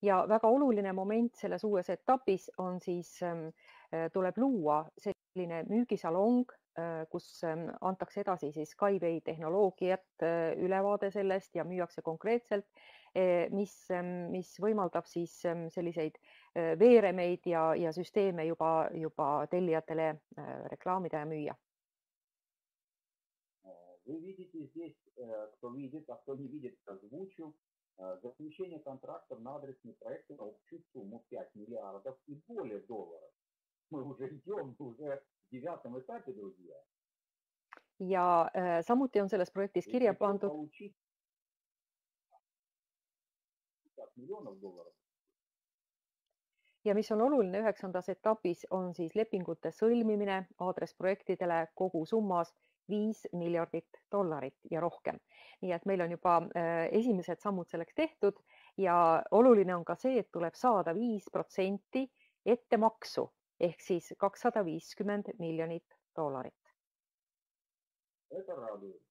Speaker 2: ja väga oluline moment selles uues etapis on siis, tuleb luua see selline müügisalong, äh, kus ähm, antakse edasi siis Skyway tehnoloogiat, äh, ülevaade sellest ja müüakse konkreetselt, äh, mis, ähm, mis võimaldab siis ähm, selliseid veeremeid ja, ja süsteeme juba, juba tellijatele reklaamida ja müüa.
Speaker 5: Вы видите здесь, кто видит, а кто не видит, озвучу, заключение контрактов на адресные проекты на общую сумму 5 миллиардов и более долларов мы уже идем уже в девятом этапе, друзья.
Speaker 2: ja äh, samuti on selles projektis kirja pandud. ja mis on oluline üheksandas etapis, on siis lepingute sõlmimine aadressprojektidele kogusummas viis miljardit dollarit ja rohkem. nii et meil on juba äh, esimesed sammud selleks tehtud ja oluline on ka see, et tuleb saada viis protsenti ettemaksu ehk siis kakssada viiskümmend miljonit dollarit.
Speaker 5: Это радует.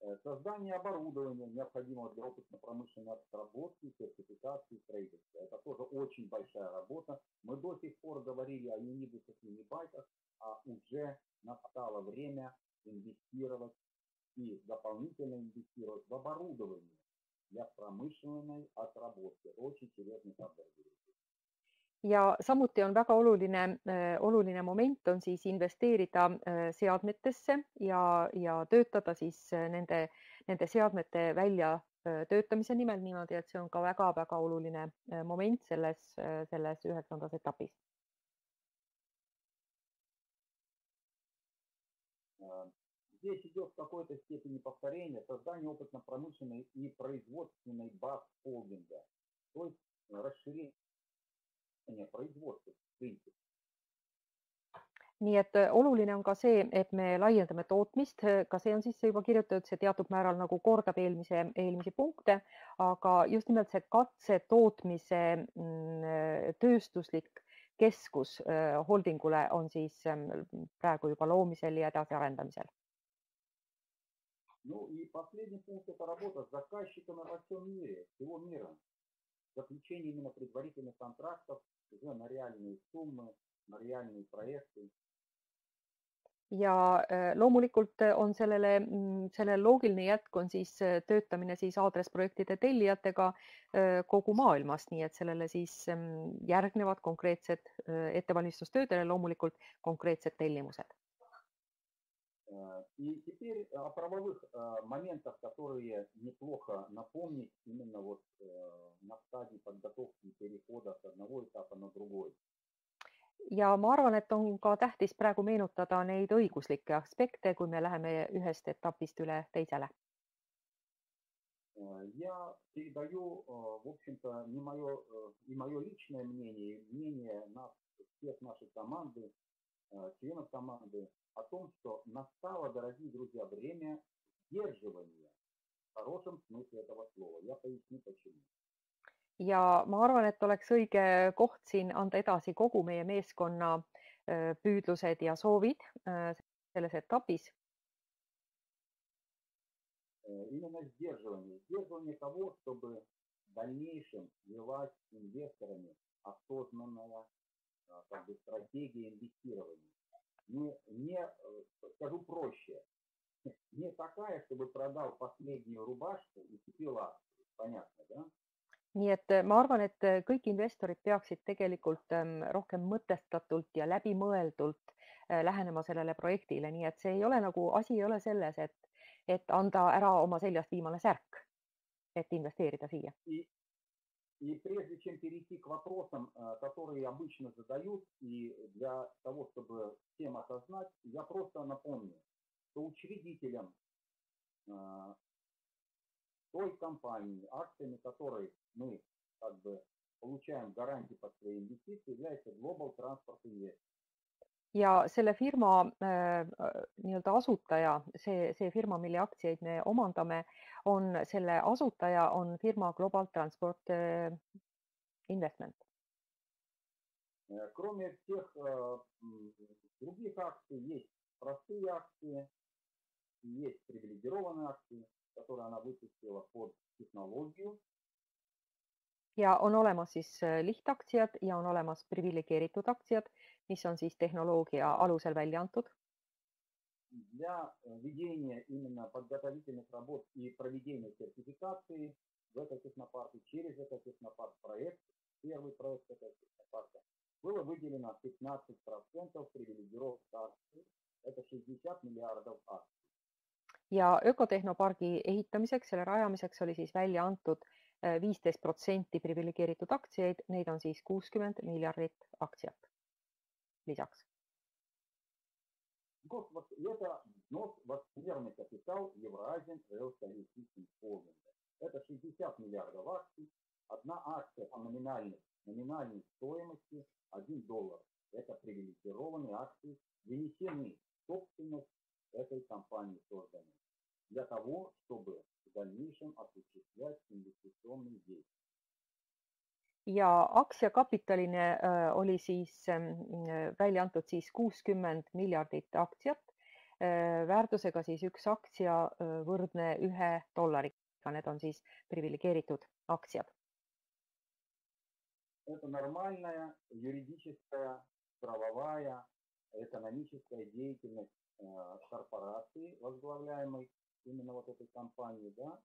Speaker 5: Э, создание оборудования, необходимого для опытно-промышленной отработки, сертификации, строительства. Это тоже очень большая работа. Мы до сих пор говорили о юнибусах и юнибайках, а уже настало время инвестировать и дополнительно инвестировать в оборудование для промышленной отработки. Очень серьезный фактор
Speaker 2: ja samuti on väga oluline, äh, oluline moment on siis investeerida äh, seadmetesse ja, ja töötada siis äh, nende, nende seadmete välja töötamise nimel niimoodi, et see on ka väga-väga oluline moment selles, selles üheksandas etapis.
Speaker 5: Здесь идет в какой-то степени повторение создания опытно-промышленной и производственной баз холдинга, то есть расширение производства в принципе.
Speaker 2: nii et oluline on ka see, et me laiendame tootmist, ka see on sisse juba kirjutatud, see teatud määral nagu kordab eelmise, eelmisi punkte, aga just nimelt see katse tootmise mm, tööstuslik keskus holdingule on siis praegu juba loomisel ja edasiarendamisel
Speaker 5: Ну и последний пункт – это работа с заказчиками во всем мире, всего мира. Заключение именно предварительных контрактов уже на реальные суммы, на реальные проекты.
Speaker 2: ja loomulikult on sellele, mm, sellel loogiline jätk on siis töötamine siis aadressprojektide tellijatega kogu maailmas, nii et sellele siis mm, järgnevad konkreetsed ettevalmistustöödele loomulikult konkreetsed tellimused
Speaker 5: Э, и теперь о правовых э, моментах, которые неплохо напомнить именно вот э, на стадии подготовки перехода с одного этапа на другой.
Speaker 2: ja ma arvan, et on ka tähtis praegu meenutada neid õiguslikke aspekte, kui me läheme ühest etapist üle teisele.
Speaker 5: Я передаю, в общем-то, не мое, и мое личное мнение, мнение нас, всех нашей команды, членов команды, о том, что настало, дорогие друзья, время сдерживания в хорошем смысле этого слова. Я поясню почему.
Speaker 2: Ja ma arvan, et oleks õige koht siin anda edasi kogu meie meeskonna püüdlused ja soovid selles etapis.
Speaker 5: Именно сдерживание. Сдерживание того, чтобы дальнейшем велась инвесторами осознанная как бы, стратегия инвестирования не, не, э, скажу проще, не такая, чтобы продал последнюю рубашку и купил акцию. Понятно, да?
Speaker 2: nii et äh, ma arvan, et äh, kõik investorid peaksid tegelikult ähm, rohkem mõtestatult ja läbimõeldult äh, lähenema sellele projektile, nii et see ei ole nagu, asi ei ole selles, et, et anda ära oma seljast viimane särk, et investeerida siia.
Speaker 5: И прежде чем перейти к вопросам, э, которые обычно задают, и для того, чтобы всем осознать, я просто напомню, что учредителем э, той компании, акциями которой мы как бы получаем гарантии под свои инвестиции, является Global Transport Invest.
Speaker 2: ja selle firma äh, nii-öelda asutaja, see, see firma, mille aktsiaid me omandame, on selle asutaja on firma Global Transport äh, Investment.
Speaker 5: Кроме всех äh, других акций, есть простые акции, есть привилегированные акции, которые она выпустила под технологию
Speaker 2: ja on olemas siis äh, lihtaktsiad ja on olemas priviligeeritud aktsiad, mis on siis tehnoloogia alusel välja antud.
Speaker 5: Для э, ведения именно подготовительных работ и проведения сертификации в этой технопарке, через этот технопарк проект, первый проект этого технопарка, было выделено 15% привилегированных акций, это 60 miljardov aktsiat.
Speaker 2: ja ökotehnopargi ehitamiseks, selle rajamiseks oli siis välja antud viisteist protsenti priviligeeritud aktsiaid, neid on siis kuuskümmend miljardit aktsiat lisaks.
Speaker 5: Это взнос в акционерный капитал Евразиан Rail Systems Holding. Это 60 миллиардов акций. Одна акция по номинальной, номинальной стоимости 1 доллар. Это привилегированные акции, внесены в собственность этой компании созданной для того, чтобы в дальнейшем осуществлять инвестиционные действия.
Speaker 2: ja aktsiakapitaline äh, oli siis ähm, välja antud siis kuuskümmend miljardit aktsiat äh, väärtusega siis üks aktsia äh, võrdne ühe dollariga, need on siis priviligeeritud aktsiad.
Speaker 5: Это нормальная юридическая, правовая, экономическая деятельность корпорации, возглавляемой именно вот этой компании, да.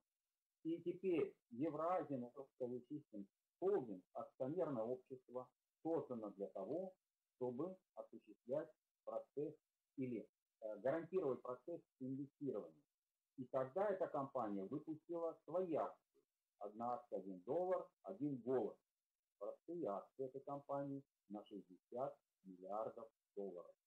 Speaker 5: И теперь Евразия Microsoft Systems Holding, акционерное общество, создано для того, чтобы осуществлять процесс или э, гарантировать процесс инвестирования. И тогда эта компания выпустила свои акции. одна акция 1 доллар, один голос. Простые акции этой компании на 60 miljardov долларов.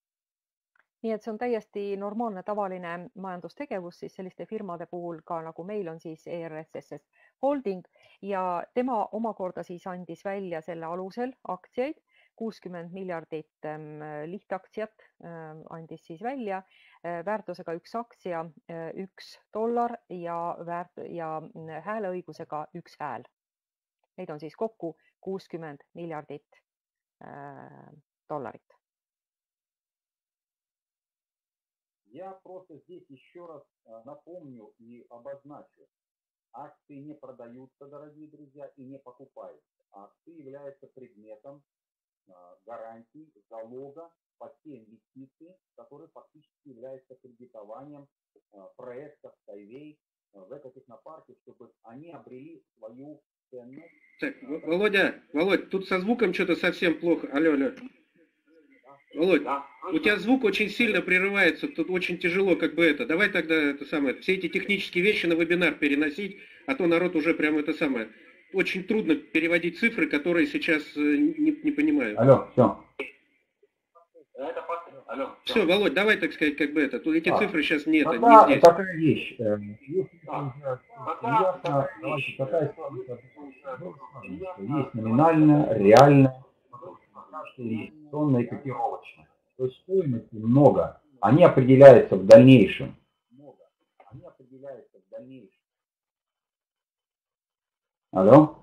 Speaker 2: Nii et see on täiesti normaalne, tavaline majandustegevus siis selliste firmade puhul ka nagu meil on siis ERSSS Holding ja tema omakorda siis andis välja selle alusel aktsiaid, kuuskümmend miljardit ähm, lihtaktsiat ähm, andis siis välja äh, väärtusega üks aktsia, äh, üks dollar ja väärt- ja mm, hääleõigusega üks hääl. Neid on siis kokku kuuskümmend miljardit äh, dollarit.
Speaker 5: Я просто здесь еще раз э, напомню и обозначу. Акции не продаются, дорогие друзья, и не покупаются. Акции являются предметом э, гарантий, залога по те инвестиции, которые фактически являются кредитованием э, проектов Тайвей в экотехнопарке, чтобы они обрели свою ценность.
Speaker 1: Так, Володя, Володь, тут со звуком что-то совсем плохо. Алло, алло. Володь, у тебя звук очень сильно прерывается, тут очень тяжело как бы это. Давай тогда это самое, все эти технические вещи на вебинар переносить, а то народ уже прям это самое. Очень трудно переводить цифры, которые сейчас э, не, не понимают.
Speaker 5: Алло, все. Алло,
Speaker 1: Все, Володь, давай, так сказать, как бы это. Тут эти
Speaker 5: А,
Speaker 1: цифры сейчас нет,
Speaker 5: Тогда
Speaker 1: не здесь.
Speaker 5: такая вещь. э, это ясно, давайте какая стоимость Есть номинальная, реальная, инвестиционная и котировочная. То есть стоимости много. Они определяются в дальнейшем. Много. Они определяются в дальнейшем. Алло?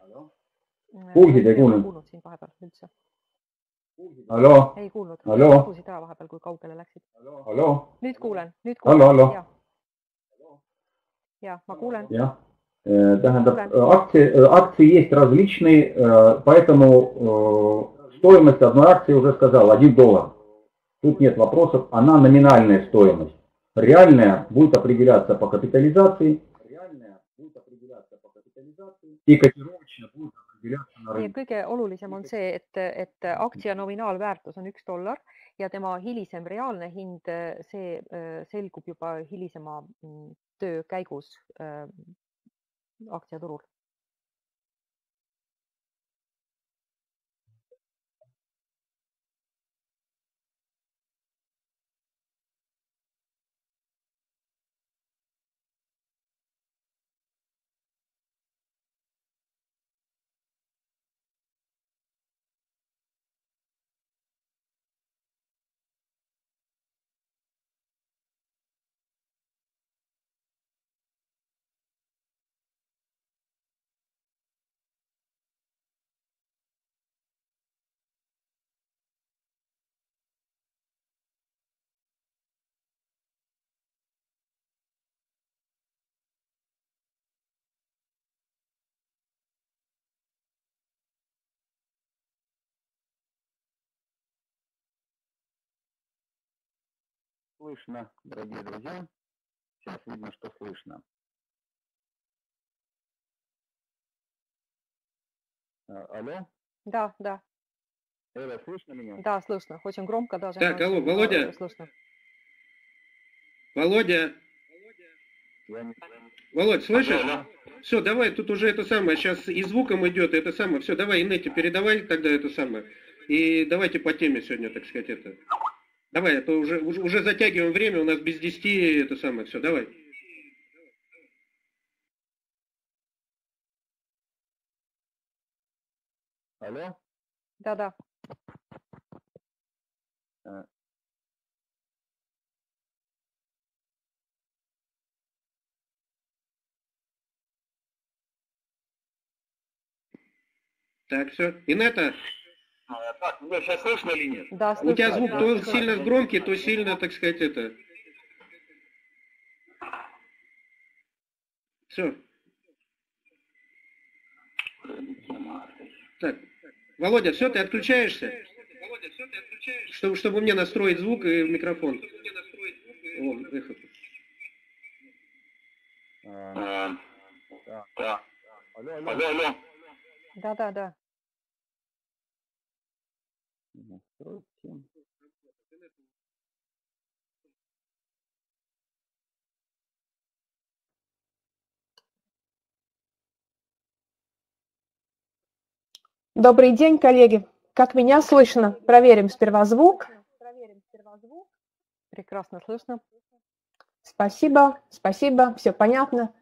Speaker 5: Алло? Kuulsid, ei kuulnud?
Speaker 2: kuulnud sind vahepeal üldse.
Speaker 5: Allo?
Speaker 2: ei kuulnud.
Speaker 5: Allo?
Speaker 2: kadusid ära vahepeal, kui kaugele läksid.
Speaker 5: Алло?
Speaker 2: nüüd kuulen, nüüd kuulen.
Speaker 5: allo?
Speaker 2: ja ma kuulen.
Speaker 5: Jah. Tähendab, э, акции, э, акции есть различные, э, поэтому стоимость одной акции уже сказал, 1 доллар. Тут нет вопросов, она номинальная стоимость. Реальная будет определяться по капитализации. И котировочная будет определяться на рынке.
Speaker 2: kõige olulisem on see, et, et aktsia nominaalväärtus on üks dollar ja tema hilisem reaalne hind, see äh, selgub juba hilisema mm, töö käigus äh, aktsiaturul.
Speaker 5: Слышно, дорогие друзья. Сейчас видно, что слышно. А, Алло?
Speaker 2: Да, да,
Speaker 5: Эра, слышно меня?
Speaker 2: да, слышно. Очень громко даже.
Speaker 1: Так, алло,
Speaker 2: очень
Speaker 1: Володя.
Speaker 2: Слышно.
Speaker 1: Володя, Володь, слышишь? Все, давай, тут уже это самое, сейчас и звуком идет, это самое. Все, давай, Инете, передавай тогда это самое. И давайте по теме сегодня, так сказать, это. Давай, а то уже, уже, уже затягиваем время, у нас без 10 это самое. Все, давай.
Speaker 5: Алло?
Speaker 2: Да, да.
Speaker 1: Так, все. Инета,
Speaker 5: А, Так, меня сейчас слышно или нет?
Speaker 2: Да,
Speaker 1: у тебя
Speaker 2: слышно,
Speaker 1: звук
Speaker 2: да,
Speaker 1: то
Speaker 2: слышно.
Speaker 1: сильно громкий, то сильно, так сказать, это. Все. Так, Володя, все, ты отключаешься? Чтобы, чтобы мне настроить звук и микрофон. О, эхо.
Speaker 5: А. Алло, алло. алло.
Speaker 2: Да, да, да.
Speaker 5: Ну, настройки.
Speaker 6: Добрый день, коллеги. Как меня слышно? Проверим сперва звук.
Speaker 2: Прекрасно слышно.
Speaker 6: Спасибо, спасибо, все понятно.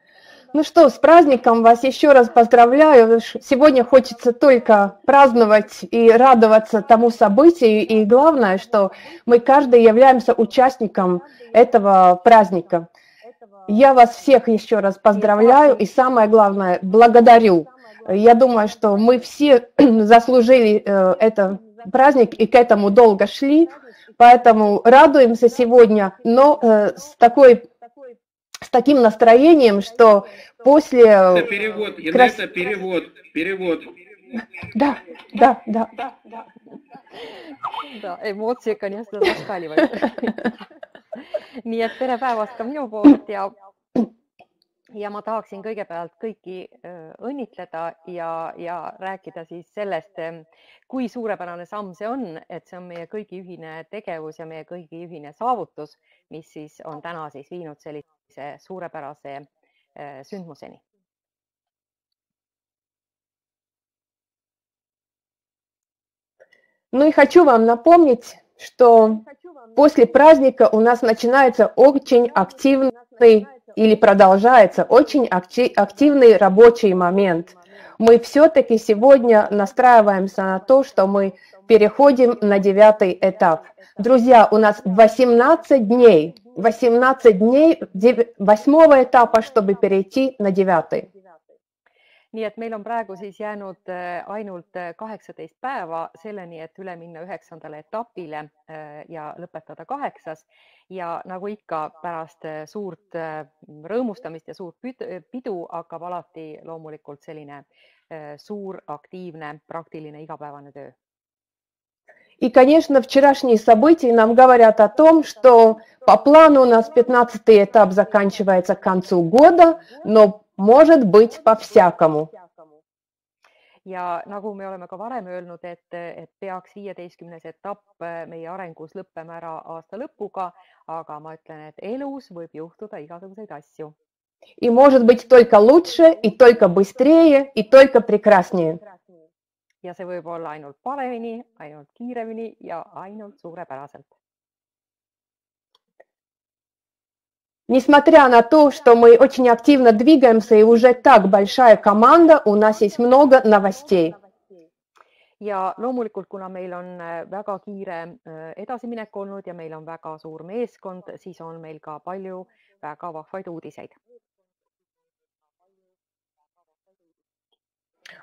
Speaker 6: Ну что, с праздником вас еще раз поздравляю. Сегодня хочется только праздновать и радоваться тому событию. И главное, что мы каждый являемся участником этого праздника. Я вас всех еще раз поздравляю и самое главное, благодарю. Я думаю, что мы все заслужили э, этот праздник и к этому долго шли, поэтому радуемся сегодня, но э, с такой с таким настроением, что после...
Speaker 1: Э, это перевод, крас... это перевод, перевод.
Speaker 6: Да, да, да, да,
Speaker 2: да. Да, emotsioon конечно зашкаливают. nii et tere päevast ka minu poolt ja ja ma tahaksin kõigepealt kõiki õnnitleda ja, ja rääkida siis sellest, kui suurepärane samm see on, et see on meie kõigi ühine tegevus ja meie kõigi ühine saavutus, mis siis on täna siis viinud sellise suurepärase sündmuseni.
Speaker 6: Ну и хочу вам напомнить, что после праздника у нас начинается очень активный или продолжается очень активный рабочий момент. Мы все-таки сегодня настраиваемся на то, что мы переходим на девятый этап. Друзья, у нас 18 дней, 18 дней восьмого этапа, чтобы перейти на девятый.
Speaker 2: nii et meil on praegu siis jäänud äh, ainult äh, kaheksateist päeva selleni, et üle minna üheksandale etapile äh, ja lõpetada kaheksas ja nagu ikka pärast suurt rõõmustamist ja suurt pidu hakkab alati loomulikult selline suur aktiivne praktiline igapäevane töö.
Speaker 6: И, конечно, вчерашние события нам говорят о том, что по плану у нас 15 этап заканчивается к концу года, но может быть по-всякому.
Speaker 2: ja nagu me oleme ka varem öelnud, et, et peaks viieteistkümnes etapp äh, meie arengus lõppema ära aasta lõpuga, aga ma ütlen, et elus võib juhtuda igasuguseid asju.
Speaker 6: И может быть только лучше, и только быстрее, и только прекраснее.
Speaker 2: ja see võib olla ainult paremini, ainult kiiremini ja ainult suurepäraselt
Speaker 6: Несмотря на то, что мы очень активно двигаемся и уже так большая команда, у нас есть много новостей.
Speaker 2: ja loomulikult, kuna meil on äh, väga kiire äh, edasiminek olnud ja meil on väga suur meeskond, siis on meil ka palju väga vahvaid uudiseid.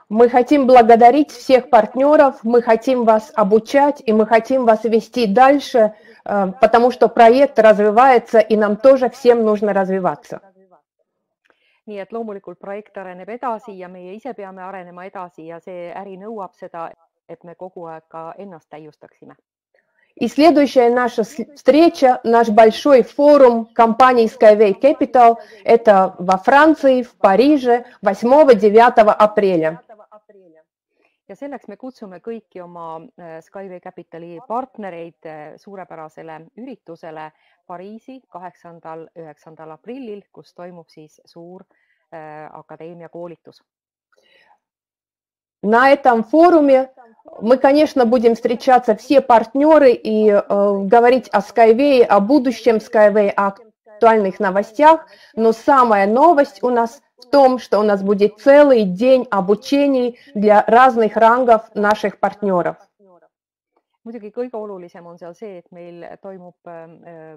Speaker 6: Мы хотим благодарить всех партнеров, мы хотим вас обучать и мы хотим вас вести дальше потому что проект развивается, и нам тоже всем нужно развиваться.
Speaker 2: nii et loomulikult projekt areneb edasi ja meie ise peame arenema edasi ja see äri nõuab seda, et me kogu aeg ka ennast täiustaksime.
Speaker 6: И следующая наша встреча, наш большой форум компании Skyway Capital, это во Франции, в Париже 8-9 апреля
Speaker 2: ja selleks me kutsume kõiki oma äh, Skyway Capitali partnereid äh, suurepärasele üritusele Pariisi kaheksandal, üheksandal aprillil, kus toimub siis suur äh, akadeemia koolitus.
Speaker 6: На этом форуме мы, конечно, будем встречаться все партнеры и э, говорить о Skyway, о будущем Skyway, о актуальных новостях. Но самая новость у нас в том, что у нас будет целый день обучений для разных rangов наших партнеров.
Speaker 2: muidugi kõige olulisem on seal see, et meil toimub äh,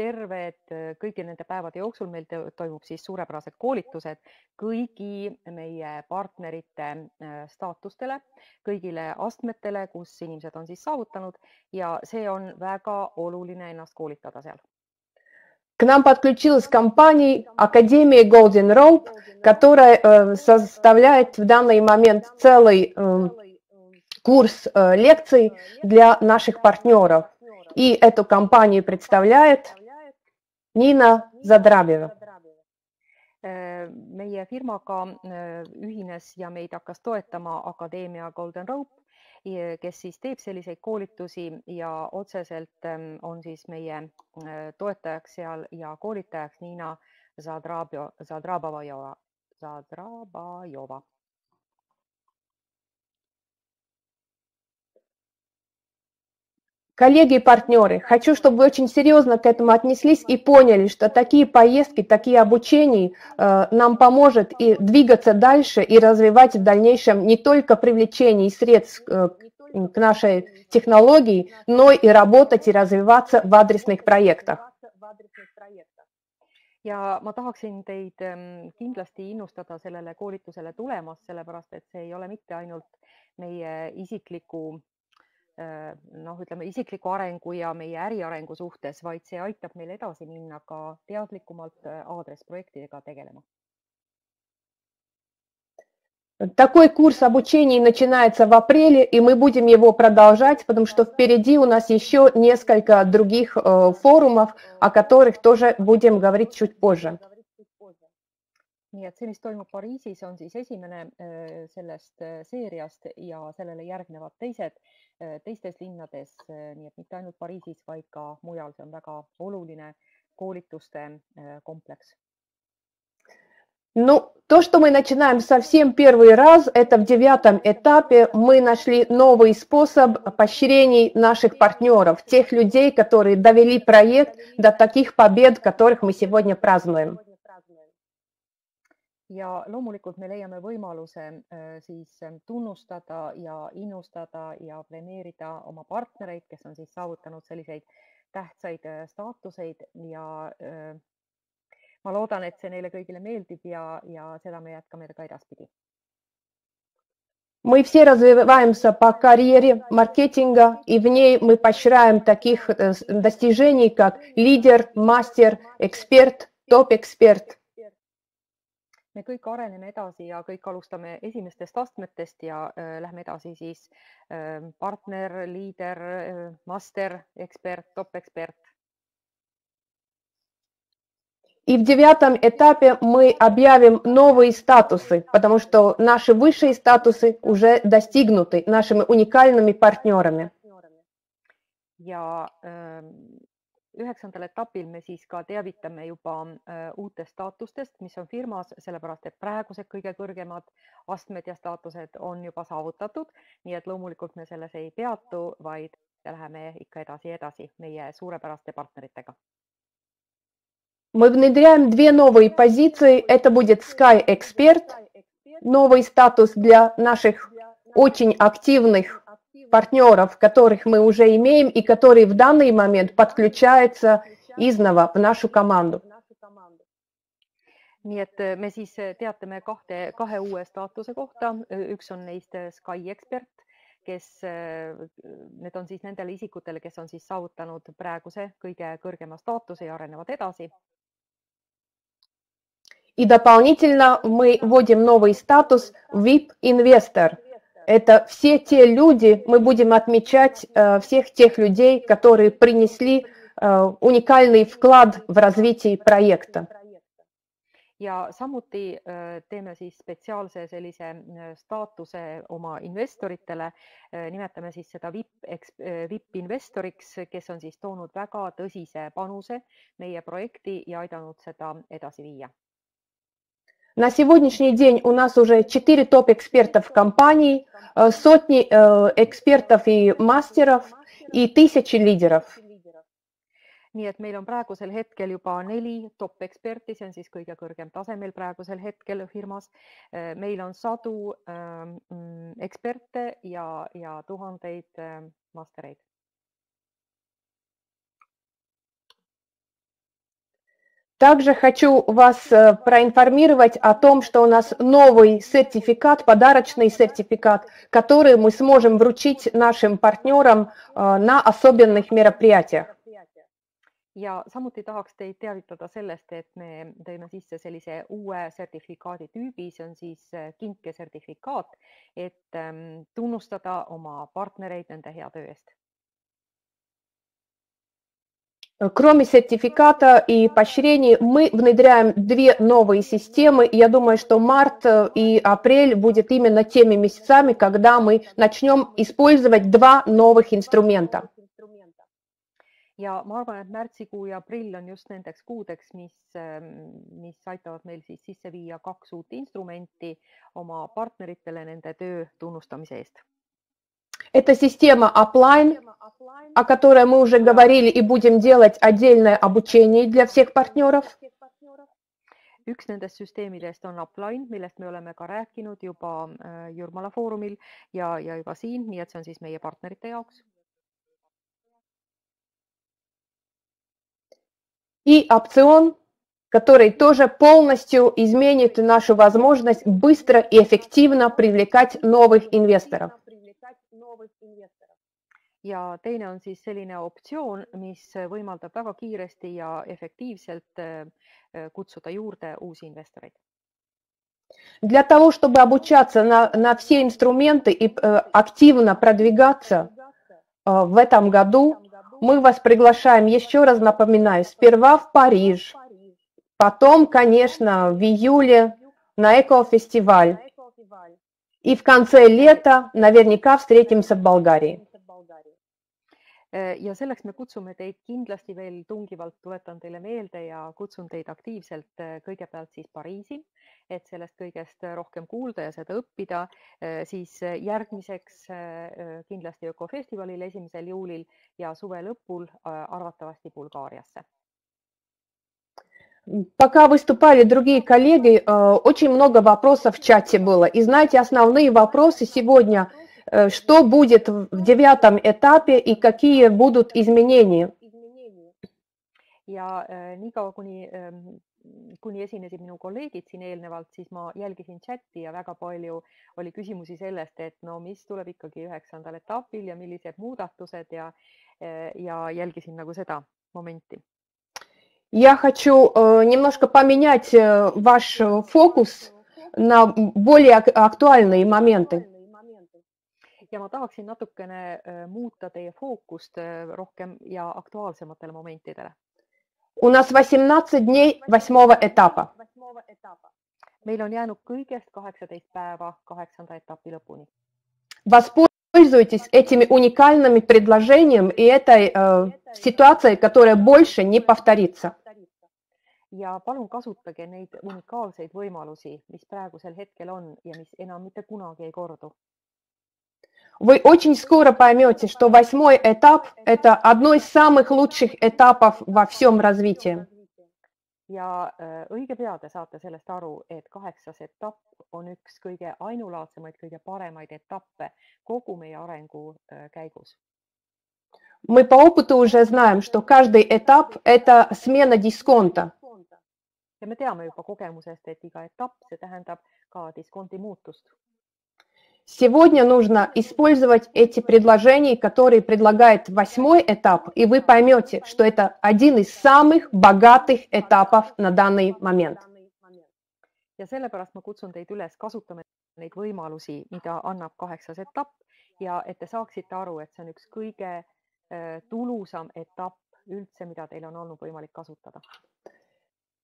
Speaker 2: terved äh, kõigi nende päevade jooksul meil toimub siis suurepärased koolitused kõigi meie partnerite äh, staatustele, kõigile astmetele, kus inimesed on siis saavutanud ja see on väga oluline ennast koolitada seal
Speaker 6: К нам подключилась компания Академия Golden Rope, которая э, составляет в данный момент целый э, курс э, лекций для наших партнеров. И эту компанию представляет Нина Задрабева.
Speaker 2: meie firmaga ühines ja meid hakkas toetama Akadeemia Golden Rope kes siis teeb selliseid koolitusi ja otseselt ähm, on siis meie äh, toetajaks seal ja koolitajaks Niina Zadrabajova, Zadrabajova.
Speaker 6: Коллеги и партнеры, хочу, чтобы вы очень серьезно к этому отнеслись и поняли, что такие поездки, такие обучения э, нам поможет и двигаться дальше и развивать в дальнейшем не только привлечение средств э, к нашей технологии, но и работать и развиваться в адресных проектах.
Speaker 2: ja ma tahaksin teid kindlasti innustada sellele koolitusele tulemas, sellepärast et see ei ole mitte ainult meie isikliku noh, ütleme isikliku arengu ja meie äriarengu suhtes, vaid see aitab meil edasi minna ka teadlikumalt äh, aadress-projektidega tegelema.
Speaker 6: Такой курс обучения начинается в апреле, и мы будем его продолжать, потому что впереди у нас еще несколько других э, форумов, о которых тоже будем говорить чуть позже.
Speaker 2: Nii et see, mis toimub Pariisis, on siis esimene äh, sellest äh, seeriast ja sellele järgnevad teised äh, teistes linnades, nii et mitte ainult Pariisis, vaid ka mujal, see on väga oluline koolituste kompleks.
Speaker 6: Ну, то, что мы начинаем совсем первый раз, это в девятом этапе мы нашли новый способ поощрений наших партнеров, тех людей, которые довели проект до таких побед, которых мы сегодня празднуем.
Speaker 2: ja loomulikult me leiame võimaluse siis tunnustada ja innustada ja premeerida oma partnereid, kes on siis saavutanud selliseid tähtsaid staatuseid ja ma loodan, et see neile kõigile meeldib ja, ja seda me jätkame ka edaspidi.
Speaker 6: Мы все развиваемся по карьере маркетинга, и в ней мы поощряем таких достижений, как лидер, мастер, эксперт, топ-эксперт –
Speaker 2: Me kõik areneme edasi ja kõik alustame esimestest astmetest ja äh, lähme edasi siis äh, partner, liider äh,, master, ekspert, top-ekspert.
Speaker 6: И в девятом этапе мы объявим новые статусы, потому что наши высшие статусы уже достигнуты нашими уникальными партнерами.
Speaker 2: Ja äh, üheksandal etapil me siis ka teavitame juba äh, uutest staatustest, mis on firmas, sellepärast et praegused kõige kõrgemad astmed ja staatused on juba saavutatud, nii et loomulikult me selles ei peatu, vaid läheme ikka edasi, edasi meie suurepäraste partneritega.
Speaker 6: Мы внедряем две новые позиции. Это будет Sky Expert, новый статус для наших очень активных партнеров, которых мы уже имеем и которые в данный момент подключаются изнова в нашу команду.
Speaker 2: nii et äh, me siis äh, teatame kahte, kahe uue staatuse kohta, üks on neist äh, Sky Expert, kes, need on siis nendele isikutele, kes on siis saavutanud praeguse kõige kõrgema staatuse ja arenevad edasi.
Speaker 6: И дополнительно мы вводим новый статус VIP Investor – это все те люди, мы будем отмечать э, всех тех людей, которые принесли э, уникальный вклад в развитие проекта.
Speaker 2: ja samuti äh, teeme siis spetsiaalse sellise äh, staatuse oma investoritele, äh, nimetame siis seda VIP, VIP investoriks, kes on siis toonud väga tõsise panuse meie projekti ja aidanud seda edasi viia
Speaker 6: На сегодняшний день у нас уже 4 топ-экспертов в компании, э, сотни э, экспертов и мастеров и тысячи лидеров.
Speaker 2: nii et meil on praegusel hetkel juba neli top-eksperti, see on siis kõige kõrgem tase meil praegusel hetkel firmas. Äh, meil on sadu ähm, mm, eksperte ja, ja tuhandeid ähm, mastereid
Speaker 6: Также хочу вас э, проинформировать о том, что у нас новый сертификат, подарочный сертификат, который мы сможем вручить нашим партнерам э, на особенных мероприятиях.
Speaker 2: ja samuti tahaks teid teavitada sellest, et me tõime sisse sellise uue sertifikaadi tüübi, see on siis äh, kinkesertifikaat, et ähm, tunnustada oma partnereid nende hea töö eest
Speaker 6: Кроме сертификата и поощрений, мы внедряем две новые системы. Я думаю, что март и апрель будет именно теми месяцами, когда мы начнем использовать два новых инструмента.
Speaker 2: ja ma arvan, et märtsikuu ja aprill on just nendeks kuudeks, mis, mis aitavad meil siis sisse viia kaks uut instrumenti oma partneritele nende töö tunnustamise eest
Speaker 6: Это система Upline о которой мы уже говорили и будем делать отдельное обучение для всех партнеров.
Speaker 2: üks nendest süsteemidest on Upline, millest me oleme ka rääkinud juba äh, Jurmala Foorumil ja, ja juba siin, nii et see on siis meie partnerite jaoks.
Speaker 6: И опцион, который тоже полностью изменит нашу возможность быстро и эффективно привлекать новых инвесторов.
Speaker 2: Ja teine on siis selline optsioon, mis võimaldab väga kiiresti ja efektiivselt äh, kutsuda juurde uusi investoreid.
Speaker 6: Для того, чтобы обучаться на, на все инструменты и э, активно продвигаться э, в этом году, мы вас приглашаем, еще раз напоминаю, сперва в Париж, потом, конечно, в июле на Эко-фестиваль. И в конце лета наверняка встретимся в Болгарии.
Speaker 2: Äh, ja selleks me kutsume teid kindlasti veel tungivalt, tuletan teile meelde ja kutsun teid aktiivselt äh, kõigepealt siis Pariisi, et sellest kõigest rohkem kuulda ja seda õppida, äh, siis järgmiseks kindlasti Ökofestivalil esimesel juulil ja suve lõpul arvatavasti Bulgaariasse.
Speaker 6: Пока выступали другие коллеги, очень много вопросов в чате было. И знаете, основные вопросы сегодня – Э, что будет в девятом этапе и какие будут изменения.
Speaker 2: ja äh, niikaua, kuni äh,, kuni esinesid minu kolleegid siin eelnevalt, siis ma jälgisin chati ja väga palju oli küsimusi sellest, et no mis tuleb ikkagi üheksandal etapil ja millised muudatused ja äh,, ja jälgisin nagu seda momenti.
Speaker 6: Я хочу э, немножко поменять э, ваш фокус на более актуальные моменты
Speaker 2: ja ma tahaksin natukene äh, muuta teie fookust äh, rohkem ja aktuaalsematele momentidele.
Speaker 6: У нас 18 дней восьмого этапа.
Speaker 2: meil on jäänud kõigest kaheksateist päeva kaheksanda etapi lõpuni.
Speaker 6: Воспользуйтесь этими уникальными предложениями и этой э, ситуацией, которая больше не повторится.
Speaker 2: ja palun kasutage neid unikaalseid võimalusi, mis praegusel hetkel on ja mis enam mitte kunagi ei kordu
Speaker 6: Вы очень скоро поймете, что восьмой этап – это одно из самых лучших этапов во всем развитии.
Speaker 2: ja äh, õige pea te saate sellest aru, et kaheksas etapp on üks kõige ainulaadsemaid, kõige paremaid etappe kogu meie arengu äh, käigus.
Speaker 6: Мы по опыту уже знаем, что каждый этап – это смена дисконта.
Speaker 2: ja me teame juba kogemusest, et iga etapp, see tähendab ka diskonti muutust
Speaker 6: Сегодня нужно использовать эти предложения, которые предлагает восьмой этап, и вы поймете, что это один из самых богатых этапов на данный момент.
Speaker 2: ja sellepärast ma kutsun teid üles kasutama neid võimalusi, mida annab kaheksas etapp ja et te saaksite aru, et see on üks kõige äh, tulusam etapp üldse, mida teil on olnud võimalik kasutada.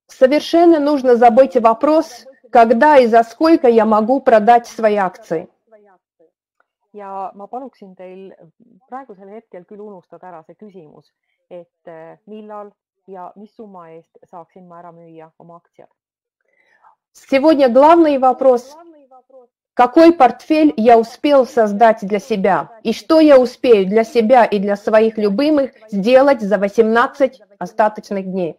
Speaker 6: Совершенно нужно забыть вопрос, когда и за сколько я могу продать свои акции
Speaker 2: ja ma paluksin teil praegusel hetkel küll unustada ära see küsimus, et äh, millal ja mis summa eest saaksin ma ära müüa oma aktsiad.
Speaker 6: Сегодня главный вопрос, какой портфель я успел создать для себя и что я успею для себя и для своих любимых сделать за 18 остаточных дней.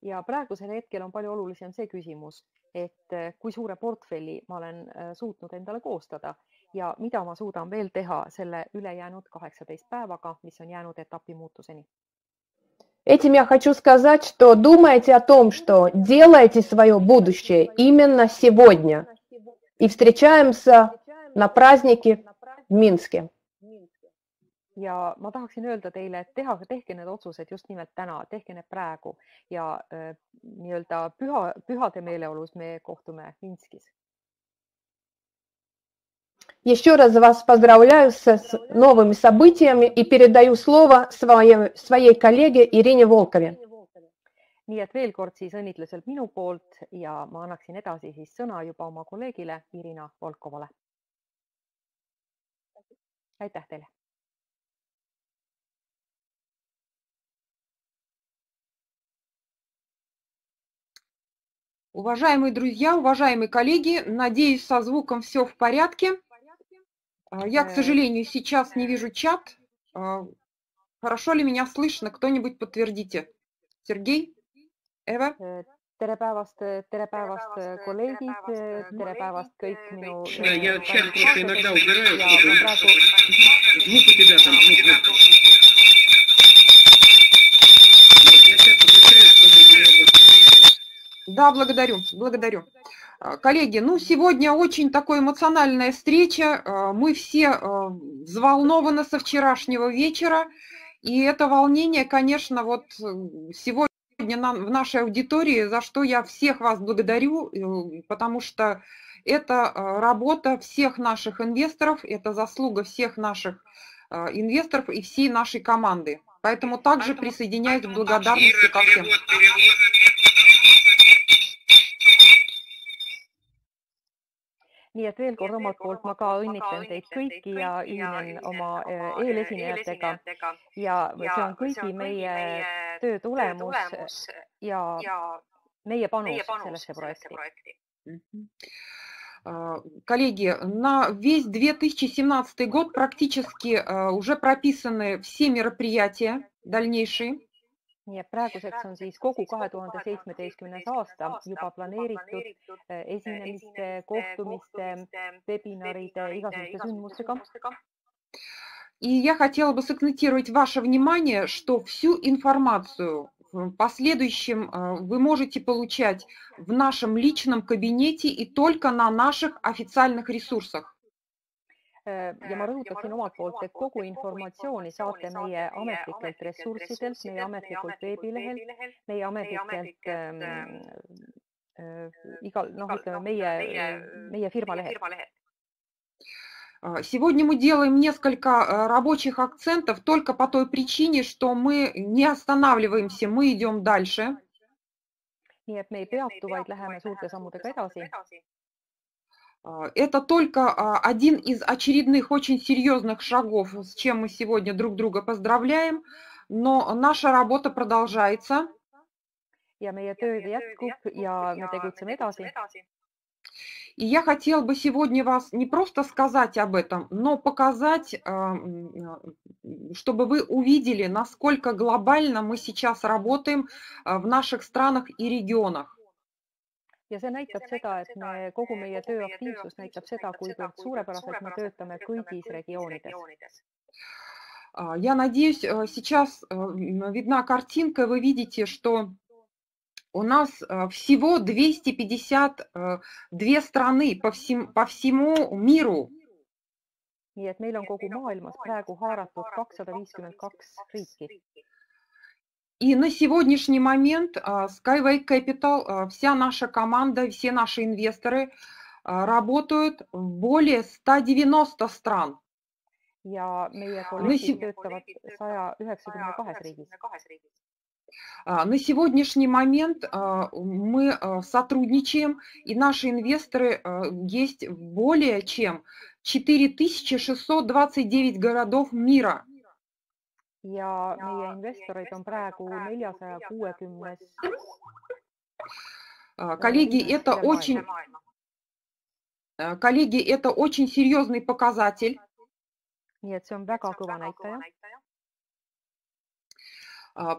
Speaker 2: ja praegusel hetkel on palju olulisem see küsimus, et äh, kui suure portfelli ma olen äh, suutnud endale koostada ja mida ma suudan veel teha selle ülejäänud kaheksateist päevaga, mis on jäänud etapi muutuseni.
Speaker 6: Этим я хочу сказать, что думайте о том, что делаете свое будущее именно сегодня. И встречаемся на празднике в Минске.
Speaker 2: ja ma tahaksin öelda teile, et teha, tehke need otsused just nimelt täna, tehke need praegu ja äh, nii-öelda püha, pühade meeleolus me kohtume Minskis
Speaker 6: Еще раз вас поздравляю с новыми событиями и передаю слово своей, своей коллеге Ирине Волкове.
Speaker 2: nii et veel kord siis õnnitlused minu poolt ja ma annaksin edasi siis sõna juba oma kolleegile Irina Volkovale. aitäh teile.
Speaker 7: Уважаемые друзья, уважаемые коллеги, надеюсь, со звуком все в порядке. А, я, к сожалению, сейчас не вижу чат. А, Хорошо ли меня слышно? Кто-нибудь подтвердите. Сергей? Эва?
Speaker 2: tere päevast, tere päevast, kolleegid, tere päevast kõik minu.
Speaker 1: Я чат просто иногда убираю, чтобы звук у тебя там, звук, звук. Вот, я чат выключаю, чтобы не...
Speaker 7: Да, благодарю, благодарю. А, Коллеги, ну сегодня очень такая эмоциональная встреча. А, Мы все а, взволнованы со вчерашнего вечера. И это волнение, конечно, вот сегодня в нашей аудитории, за что я всех вас благодарю, э, потому что это работа всех наших инвесторов, это заслуга всех наших инвесторов и всей нашей команды. Поэтому также присоединяюсь к благодарности ко всем.
Speaker 2: Nii et veel kord omalt poolt ma ka õnnitlen teid kõiki ja ühinen oma äh, eelesinejatega ja see on kõigi meie töö tulemus ja meie panus sellesse projekti.
Speaker 7: Коллеги, на весь 2017 год практически э, уже прописаны все мероприятия дальнейшие.
Speaker 2: Nii et praeguseks on siis kogu kahe tuhande seitsmeteistkümnes aasta juba planeeritud eh, esinemiste, kohtumiste, webinaride, igasuguste sündmustega.
Speaker 7: И я хотела бы сакцентировать ваше внимание, что всю информацию в последующем э, вы можете получать в нашем личном кабинете и только на наших официальных ресурсах.
Speaker 2: ja ma rõhutaksin omalt poolt, et kogu informatsiooni saate meie ametlikelt ressurssidelt, meie ametlikult veebilehel, meie ametlikelt ähm, äh, igal, noh, ütleme meie, meie firma lehel.
Speaker 7: Сегодня мы делаем несколько рабочих акцентов только по той причине, что мы не останавливаемся, мы идем дальше.
Speaker 2: nii et me ei peatu, vaid läheme suurte sammudega edasi.
Speaker 7: А, это только а, один из очередных очень серьезных шагов, с чем мы сегодня друг друга поздравляем, но наша работа продолжается.
Speaker 2: ja meie töö jätkub ja me tegutseme edasi.
Speaker 7: И я хотела бы сегодня вас не просто сказать об этом, но показать, а, чтобы вы увидели, насколько глобально мы сейчас работаем в наших странах и регионах
Speaker 2: ja see näitab seda, et me, kogu meie töö aktiivsus näitab seda, kuivõrd suurepäraselt me töötame kõigis regioonides.
Speaker 7: Я надеюсь, сейчас видна картинка, вы видите, что у нас всего 252 страны по, всем, по всему миру.
Speaker 2: nii et meil on kogu maailmas praegu haaratud kakssada viiskümmend kaks riiki
Speaker 7: и на сегодняшний момент а, Skyway Capital, а, вся наша команда, все наши инвесторы а, работают в более 190 стран.
Speaker 2: ja meie kolleegid töötavad saja üheksakümne kahes riigis.
Speaker 7: На сегодняшний момент мы сотрудничаем, и наши инвесторы есть более чем 4629 городов мира –
Speaker 2: ja meie investoreid on praegu neljasaja kuuekümnes.
Speaker 7: Коллеги, это очень, коллеги, это очень серьезный показатель.
Speaker 2: see on väga kõva näitaja.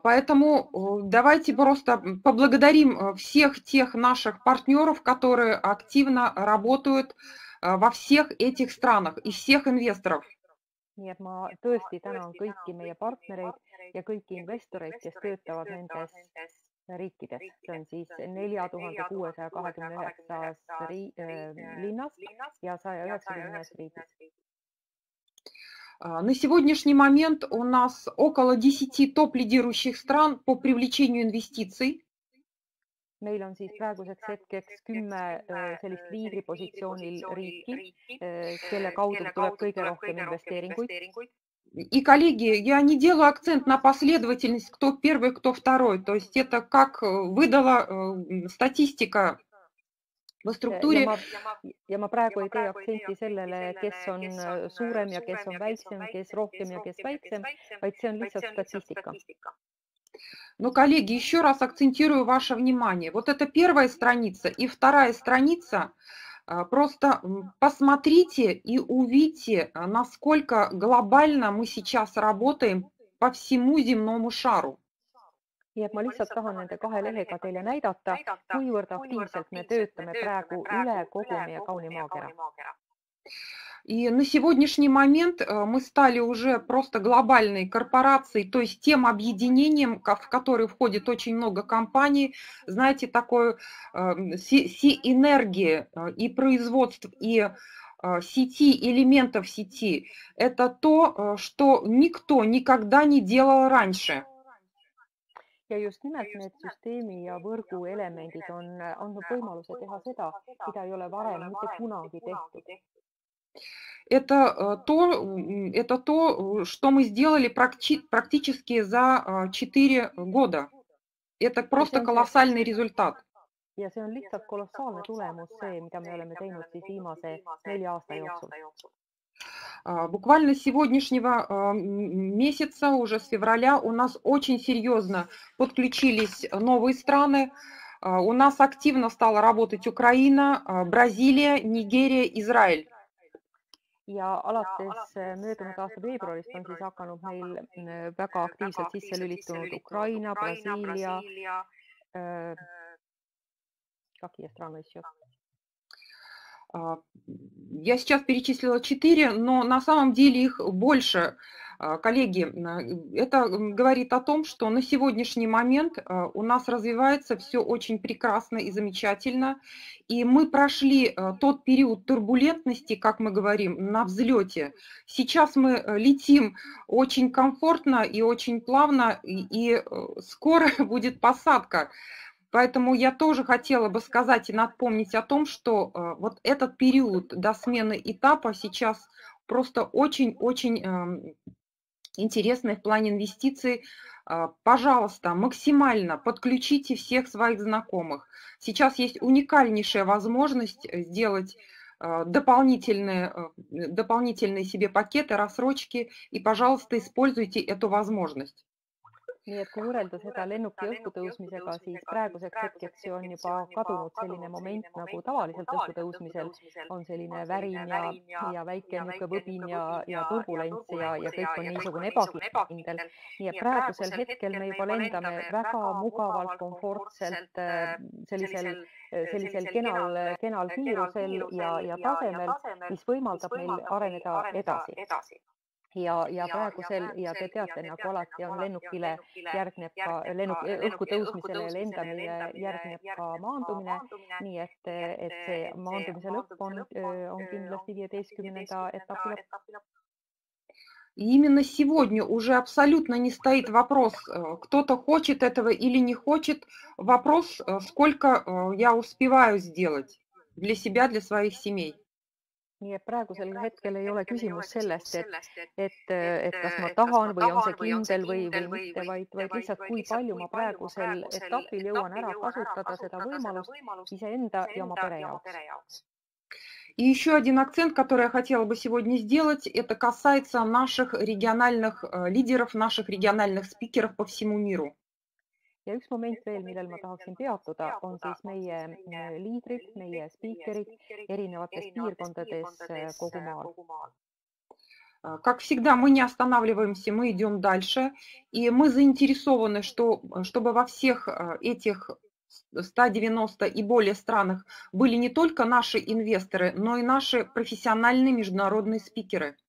Speaker 7: Поэтому давайте просто поблагодарим всех тех наших партнеров, которые активно работают во всех этих странах и всех инвесторов
Speaker 2: nii et ma tõesti tänan kõiki meie partnereid ja kõiki investoreid, kes töötavad nendes riikides, see on siis nelja tuhande kuuesaja kahekümne üheksas linnas ja saja üheksakümnes riigis.
Speaker 7: На сегодняшний момент у нас около 10 топ-лидирующих стран по привлечению инвестиций
Speaker 2: meil on siis praeguseks hetkeks kümme sellist liidripositsioonil riiki, kelle kaudu tuleb kõige rohkem investeeringuid.
Speaker 7: И, коллеги, я не делаю акцент на последовательность, кто первый, кто второй. То есть это как выдала статистика в структуре.
Speaker 2: Ja ma, ja ma praegu ei tee aktsenti sellele, kes on suurem ja kes on väiksem, kes rohkem ja kes väiksem, vaid see on lihtsalt statistika.
Speaker 7: Но, коллеги, еще раз акцентирую ваше внимание. Вот это первая страница и вторая страница А, просто посмотрите и увидите, а, насколько глобально мы сейчас работаем по всему земному шару.
Speaker 2: nii et ma lihtsalt tahan nende kahe lehega teile näidata, kuivõrd aktiivselt me töötame praegu üle kogu meie kauni maakera.
Speaker 7: И на сегодняшний момент э, мы стали уже просто глобальной корпорацией, то есть тем объединением, в которое входит очень много компаний, знаете, такой эм, энергии э, и производств, и э, сети, элементов сети. Это то, что никто никогда не делал раньше.
Speaker 2: ja just nimelt need süsteemi ja võrgu elemendid on andnud võimaluse teha seda, mida ei ole varem mitte kunagi tehtud
Speaker 7: это э, то, это то, что мы сделали практически за 4 э, года. Это просто колоссальный результат.
Speaker 2: ja see on lihtsalt kolossaalne tulemus, see, mida me oleme teinud siis viimase nelja aasta jooksul.
Speaker 7: Буквально с сегодняшнего э, месяца, уже с февраля, у нас очень серьезно подключились новые страны. У нас активно стала работать Украина, Бразилия, Нигерия, Израиль
Speaker 2: ja alates äh, äh, möödunud aasta veebruarist on siis hakanud meil mm, äh, väga aktiivselt sisse lülitunud Ukraina, Brasiilia. Äh,, ka Kiiev, Traamäe,
Speaker 7: Я сейчас перечислила четыре, но на самом деле их больше. А, коллеги, это говорит о том, что на сегодняшний момент а, у нас развивается все очень прекрасно и замечательно. И мы прошли а, тот период турбулентности, как мы говорим, на взлете. Сейчас мы э, летим очень комфортно и очень плавно, и э, скоро будет посадка. Поэтому я тоже хотела бы сказать и напомнить о том, что э, вот этот период до смены этапа сейчас просто очень-очень эм, интересные в плане инвестиций, а, пожалуйста, максимально подключите всех своих знакомых. Сейчас есть уникальнейшая возможность э, сделать дополнительные, э, дополнительные себе пакеты, рассрочки, и, пожалуйста, используйте эту возможность.
Speaker 2: Nii et kui võrrelda seda lennuki õhku tõusmisega, siis praeguseks hetkeks on juba kadunud selline moment nagu tavaliselt õhku tõusmisel. on selline värin ja, ja väike niisugune võbin ja, ja turbulents ja, ja kõik on niisugune ebakindel. nii et praegusel hetkel me juba lendame väga mugavalt, komfortselt sellisel, sellisel kenal, kenal kiirusel ja, ja tasemel, mis võimaldab meil areneda edasi ja, ja praegusel ja te teate, nagu alati on lennukile järgneb ka lennuk, õhku tõusmisele ja lendamine järgneb ka maandumine, nii et, et see maandumise lõpp on, on kindlasti viieteistkümnenda etapi lõpp.
Speaker 7: Именно сегодня уже абсолютно не стоит вопрос, кто-то хочет этого или не хочет. Вопрос, сколько я успеваю сделать для себя, для своих семей
Speaker 2: nii et praegusel hetkel ei ole küsimus sellest, et, et, et kas ma tahan või on see kindel või, või mitte, vaid, vaid lihtsalt, kui palju ma praegusel etapil jõuan ära kasutada seda võimalust iseenda ja oma pere jaoks.
Speaker 7: И еще один акцент, который я хотела бы сегодня сделать, это касается наших региональных лидеров, наших региональных спикеров по всему миру
Speaker 2: ja üks moment veel, millel ma tahaksin peatuda, on siis meie äh, liidrid, meie spiikerid erinevates piirkondades äh, kogu maal.
Speaker 7: Как всегда, мы не останавливаемся, мы идем дальше, и мы заинтересованы, что, чтобы во всех э, этих 190 и более странах были не только наши инвесторы, но и наши профессиональные международные спикеры –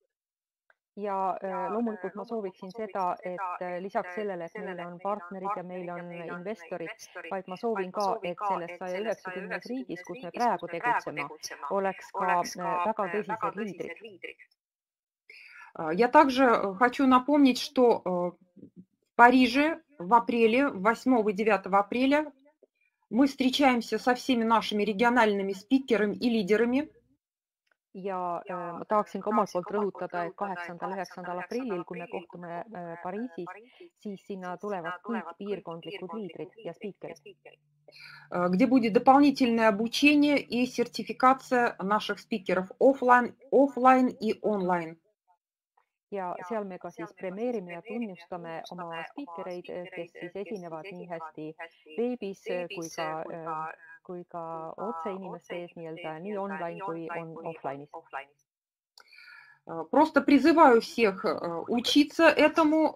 Speaker 2: ja äh, loomulikult ma sooviksin seda, et äh, lisaks sellele, et meil on partnerid ja meil on investorid, vaid ma soovin ka, et selles saja üheksakümnes riigis, kus me praegu tegutseme, oleks ka äh, väga tõsised liidrid.
Speaker 7: Я также хочу напомнить, что в Париже в апреле, 8 и 9 апреля мы встречаемся со всеми нашими региональными спикерами и лидерами
Speaker 2: ja äh, ma tahaksin ka omalt poolt rõhutada, et kaheksandal, üheksandal aprillil, kui me kohtume äh, Pariisis, siis sinna tulevad kõik piirkondlikud liidrid ja spiikerid.
Speaker 7: где будет дополнительное обучение и сертификация наших спикеров офлайн, офлайн и онлайн.
Speaker 2: ja seal me ka siis premeerime ja tunnustame oma spiikereid, kes siis esinevad nii hästi veebis kui ka kui ka otse inimeste ees nii-öelda nii online kui on offline'is.
Speaker 7: Просто призываю всех учиться этому,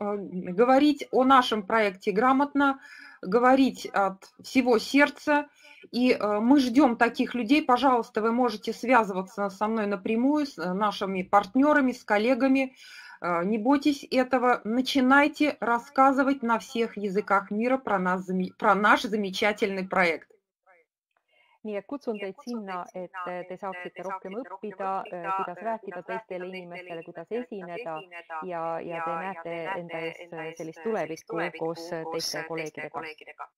Speaker 7: говорить о нашем проекте грамотно, говорить от всего сердца. И мы ждем таких людей. Пожалуйста, вы можете связываться со мной напрямую, с нашими партнерами, с коллегами. Не бойтесь этого. Начинайте рассказывать на всех языках мира про, нас, про наш замечательный проект.
Speaker 2: Nii et kutsun teid sinna, et te saaksite rohkem õppida, kuidas rääkida teistele inimestele, kuidas esineda ja, ja te näete enda ees sellist tulevikku koos teiste kolleegidega.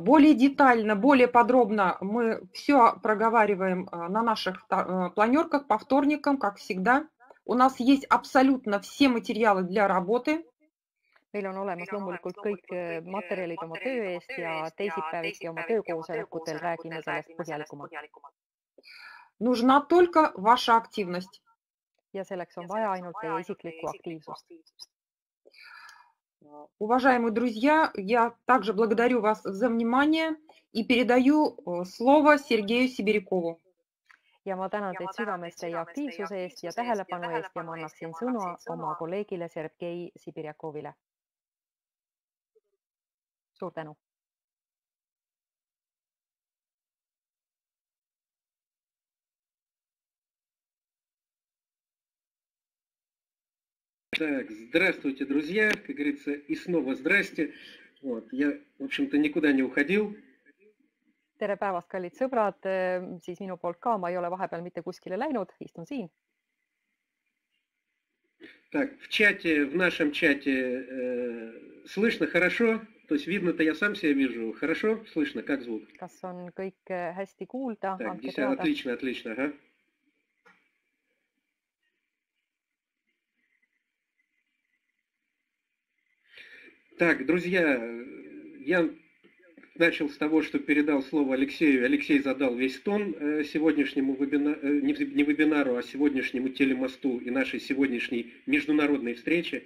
Speaker 7: Более детально, более подробно мы все проговариваем на наших планерках по вторникам, как всегда. У нас есть абсолютно все материалы для работы.
Speaker 2: meil on olemas loomulikult kõik materjalid oma töö eest ja teisipäeviti oma töökoosolekutel räägime sellest põhjalikumalt.
Speaker 7: Нужна только ваша активность.
Speaker 2: ja selleks on vaja ainult teie isiklikku aktiivsust.
Speaker 7: Уважаемые друзья, я также благодарю вас за внимание и передаю слово Сергею Сибирякову.
Speaker 2: ja ma tänan teid südamest teie aktiivsuse eest ja tähelepanu eest ja ma annaksin sõna oma kolleegile Sergei Sibirjakovile. suur tänu.
Speaker 1: Так, здравствуйте, друзья. Как говорится, и снова здрасте. Вот, я, в общем-то, никуда не уходил.
Speaker 2: tere päevast, kallid sõbrad, siis minu poolt ka, ma ei ole vahepeal mitte kuskile läinud, istun siin.
Speaker 1: Так, в чате, в нашем чате э, слышно хорошо? То есть видно-то я сам себя вижу. Хорошо слышно? Как звук?
Speaker 2: kas on kõik hästi kuulda?
Speaker 1: Так, отлично, отлично, ага. Так, друзья, я начал с того, что передал слово Алексею. Алексей задал весь тон сегодняшнему вебинару, не вебинару, а сегодняшнему телемосту и нашей сегодняшней международной встрече.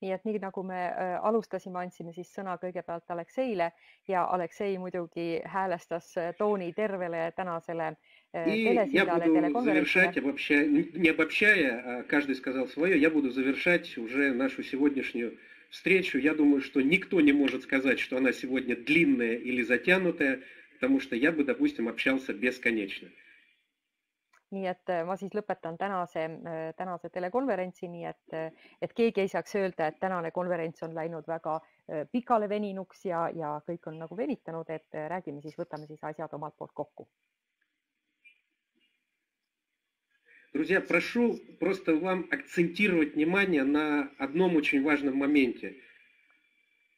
Speaker 2: Nii et nii nagu me alustasime, andsime siis sõna kõigepealt Alekseile ja Aleksei muidugi häälestas tooni tervele tänasele
Speaker 1: telesillale, telekonverentsile. Обобщая, не обобщая, а каждый сказал свое, я буду завершать уже нашу сегодняшнюю встречу. Я думаю, что никто не может сказать, что она сегодня длинная или затянутая, потому что я бы, допустим, общался бесконечно.
Speaker 2: nii et ma siis lõpetan tänase, tänase telekonverentsi, nii et, et keegi ei saaks öelda, et tänane konverents on läinud väga pikale veninuks ja, ja kõik on nagu venitanud, et räägime siis, võtame siis asjad omalt poolt kokku.
Speaker 1: Друзья, прошу просто вам акцентировать внимание на одном очень важном моменте.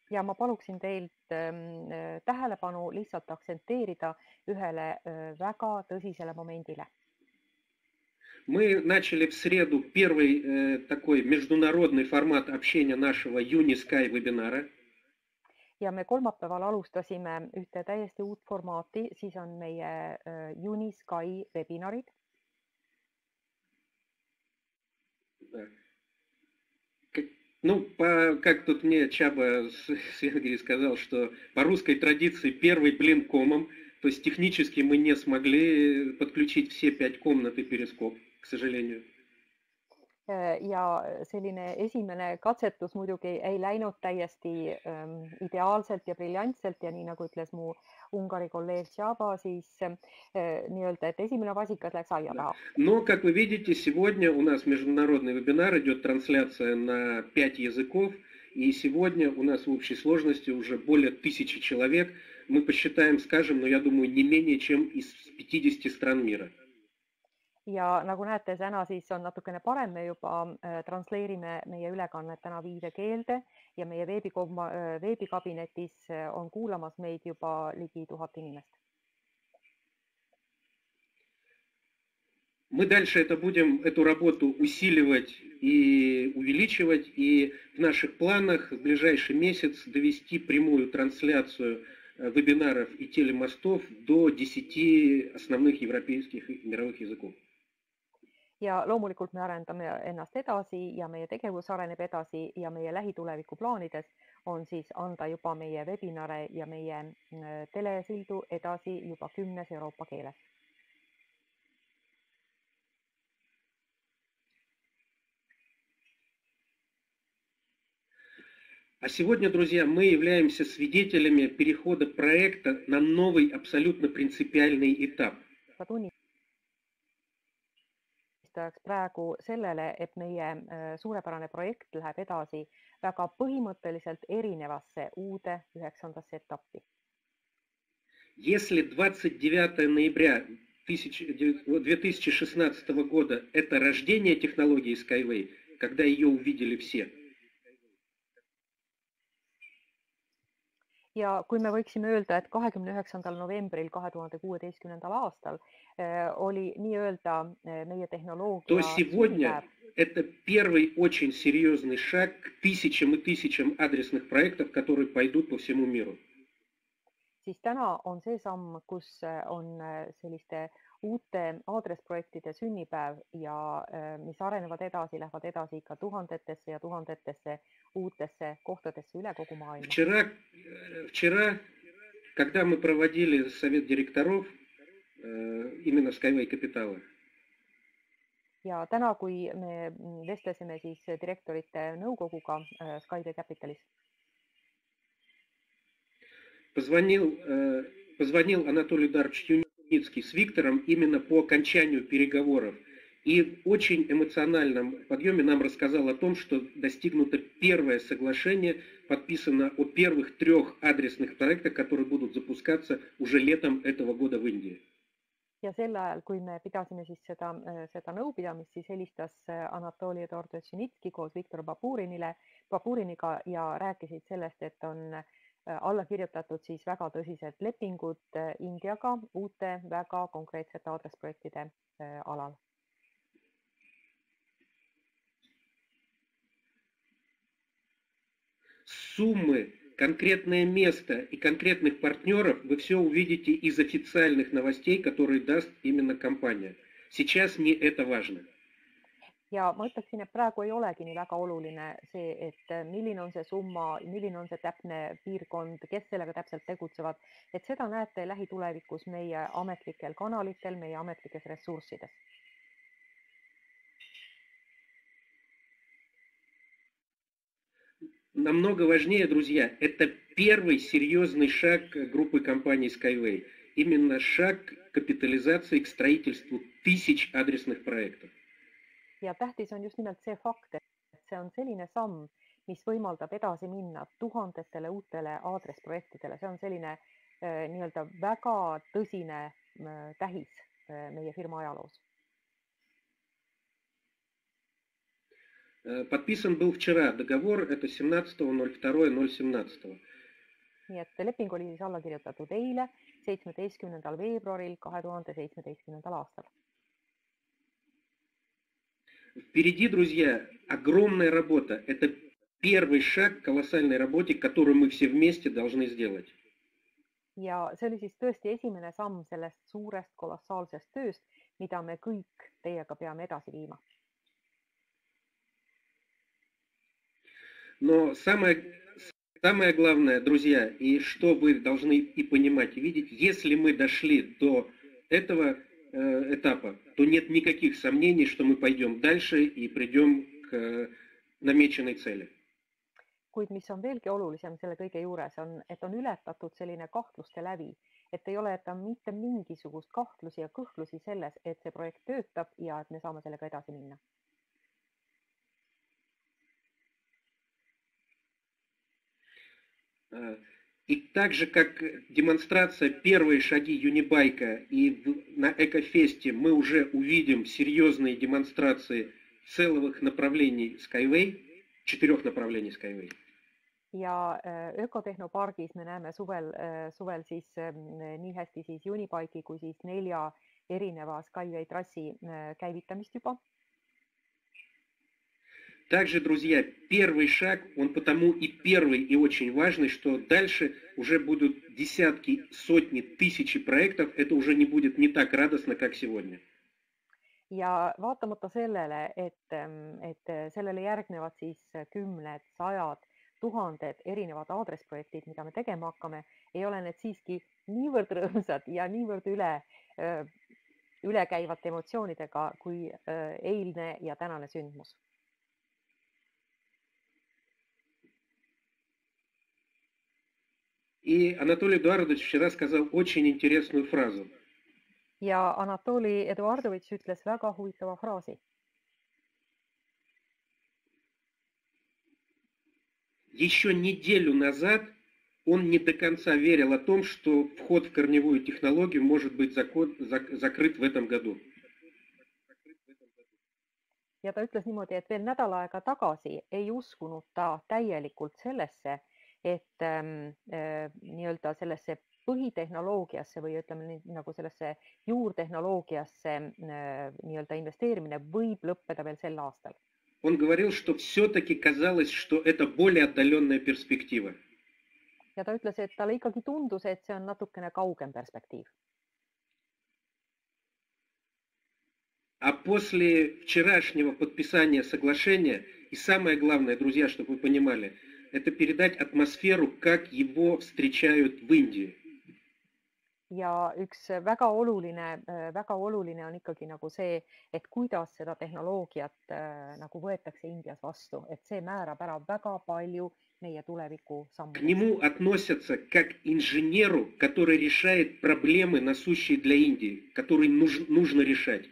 Speaker 2: ja ma paluksin teilt äh, tähelepanu lihtsalt aktsenteerida ühele äh, väga tõsisele momendile
Speaker 1: Мы начали в среду первый э, такой международный формат общения нашего Unisky вебинара.
Speaker 2: ja me kolmapäeval alustasime ühte täiesti uut formaati, siis on meie äh, Unisky webinarid.
Speaker 1: Ну, по, как тут мне Чаба с, с Венгрии сказал, что по русской традиции первый блин комом, то есть технически мы не смогли подключить все пять комнат и перископ, к сожалению.
Speaker 2: ja selline esimene katsetus muidugi ei läinud täiesti ähm, ideaalselt ja briljantselt ja nii nagu ütles mu Ungari kolleeg Tšaba, siis äh, nii-öelda, et esimene vasikas läks aia taha.
Speaker 1: Но, как вы видите, сегодня у нас международный вебинар, идет трансляция на пять языков, и сегодня у нас в общей сложности уже более тысячи человек. Мы посчитаем, скажем, но я думаю, не менее чем из 50 стран мира.
Speaker 2: ja nagu näete, täna siis on natukene parem, me juba äh, transleerime meie ülekannet täna viide keelde ja meie veebikom-, veebikabinetis on kuulamas meid juba ligi tuhat inimest.
Speaker 1: Мы дальше это будем, эту работу усиливать и увеличивать, и в наших планах в ближайший месяц довести прямую трансляцию вебинаров и телемостов до 10 основных европейских и мировых языков.
Speaker 2: ja loomulikult me arendame ennast edasi ja meie tegevus areneb edasi ja meie lähituleviku plaanides on siis anda juba meie webinare ja meie äh, telesildu edasi juba kümnes Euroopa keeles
Speaker 1: А сегодня, друзья, мы являемся свидетелями перехода проекта на новый, абсолютно принципиальный этап.
Speaker 2: Tunnistajaks praegu sellele, et meie äh, suurepärane projekt läheb edasi väga põhimõtteliselt erinevasse uude üheksandasse etappi.
Speaker 1: Если 29 ноября 2016 года это рождение технологии Skyway, когда ее увидели все –
Speaker 2: ja kui me võiksime öelda, et kahekümne üheksandal novembril kahe tuhande kuueteistkümnendal aastal äh, oli nii-öelda äh, meie tehnoloogia
Speaker 1: то сегодня это первый очень серьезный шаг к тысячам и тысячам адресных проектов, которые пойдут по всему миру.
Speaker 2: siis täna on see samm, kus äh, on selliste uute aadressprojektide sünnipäev ja mis arenevad edasi, lähevad edasi ikka tuhandetesse ja tuhandetesse uutesse kohtadesse üle kogu maailma.
Speaker 1: Вчера, вчера, когда мы проводили совет директоров именно Skyway Capitala.
Speaker 2: ja täna, kui me vestlesime siis direktorite nõukoguga Skyway Capitalis.
Speaker 1: Позвонил, позвонил Анатолий Ударович Юницкий с Виктором именно по окончанию переговоров – и в очень эмоциональном подъеме нам рассказал о том, что достигнуто первое соглашение, подписано о первых трех адресных проектах, которые будут запускаться уже летом этого года в Индии.
Speaker 2: ja sel ajal, kui me pidasime siis seda, seda nõupidamist, siis helistas Anatoli Tordotšinitski koos Viktor Baburinile, Baburiniga ja rääkisid sellest, et on alla kirjutatud siis väga tõsised lepingud Indiaga uute väga konkreetsete aadressprojektide alal
Speaker 1: суммы, конкретное место и конкретных партнеров вы все увидите из официальных новостей, которые даст именно компания. Сейчас не это важно.
Speaker 2: ja ma ütleksin, et praegu ei olegi nii väga oluline see, et milline on see summa, milline on see täpne piirkond, kes sellega täpselt tegutsevad, et seda näete lähitulevikus meie ametlikel kanalitel, meie ametlikes ressurssides
Speaker 1: намного важнее, друзья, это первый серьезный шаг группы компаний Skyway. Именно шаг капитализации к строительству тысяч адресных проектов.
Speaker 2: ja tähtis on just nimelt see fakt, et see on selline samm, mis võimaldab edasi minna tuhandetele uutele aadressprojektidele, see on selline äh, nii-öelda väga tõsine äh, tähis äh, meie firma ajaloos
Speaker 1: Э, подписан был вчера договор, это 17.02.017.
Speaker 2: nii et leping oli siis alla kirjutatud eile, seitsmeteistkümnendal veebruaril kahe tuhande seitsmeteistkümnendal aastal.
Speaker 1: Впереди, друзья, огромная работа. Это первый шаг к колоссальной работе, которую мы все вместе должны сделать.
Speaker 2: ja see oli siis tõesti esimene samm sellest suurest kolossaalsest tööst, mida me kõik teiega peame edasi viima
Speaker 1: Но самое, самое главное, друзья, и что вы должны и понимать, и видеть, если мы дошли до этого э, этапа, то нет никаких сомнений, что мы пойдем дальше и придем к э, намеченной цели.
Speaker 2: kuid mis on veelgi olulisem selle kõige juures, on, et on ületatud selline kahtluste lävi, et ei ole enam mitte mingisugust kahtlusi ja kõhklusi selles, et see projekt töötab ja et me saame sellega edasi minna
Speaker 1: Э, и так же, как демонстрация первые шаги Юнибайка и на Экофесте мы уже увидим серьезные демонстрации целых направлений Skyway, четырех направлений Skyway.
Speaker 2: ja äh, Ökotehnopargis me näeme suvel, äh, suvel siis ähm, nii hästi siis Unibike'i kui siis nelja erineva Skyway trassi äh, käivitamist juba
Speaker 1: Также, друзья, первый шаг, он потому и первый, и очень важный, что дальше уже будут десятки, сотни, тысячи проектов. Это уже не будет не так радостно, как сегодня.
Speaker 2: ja vaatamata sellele, et, et sellele järgnevad siis kümned, sajad, tuhanded erinevad aadressprojektid, mida me tegema hakkame, ei ole need siiski niivõrd rõõmsad ja niivõrd üle, ülekäivate emotsioonidega kui eilne ja tänane sündmus
Speaker 1: И Анатолий Эдуардович вчера сказал очень интересную фразу.
Speaker 2: ja Anatoli Eduardovitš ütles väga huvitava fraasi.
Speaker 1: Еще неделю назад он не до конца верил о том, что вход в корневую технологию может быть закон, зак, закрыт в этом году.
Speaker 2: ja ta ütles niimoodi, et veel nädal aega tagasi ei uskunud ta täielikult sellesse, et ähm, äh, nii-öelda sellesse põhitehnoloogiasse või ütleme nii, nagu sellesse juurtehnoloogiasse äh, nii-öelda investeerimine võib lõppeda veel sel aastal.
Speaker 1: Он говорил, что все-таки казалось, что это более отдаленная перспектива.
Speaker 2: ja ta ütles, et talle ikkagi tundus, et see on natukene kaugem perspektiiv.
Speaker 1: А после вчерашнего подписания соглашения, и самое главное, друзья, чтобы вы понимали, это передать атмосферу, как его встречают в Индии.
Speaker 2: ja üks väga oluline, väga oluline on ikkagi nagu see, et kuidas seda tehnoloogiat äh, nagu võetakse Indias vastu, et see määrab ära väga palju meie tuleviku samme.
Speaker 1: К нему относятся как инженеру, который решает проблемы, насущие для Индии, которые нуж, нужно решать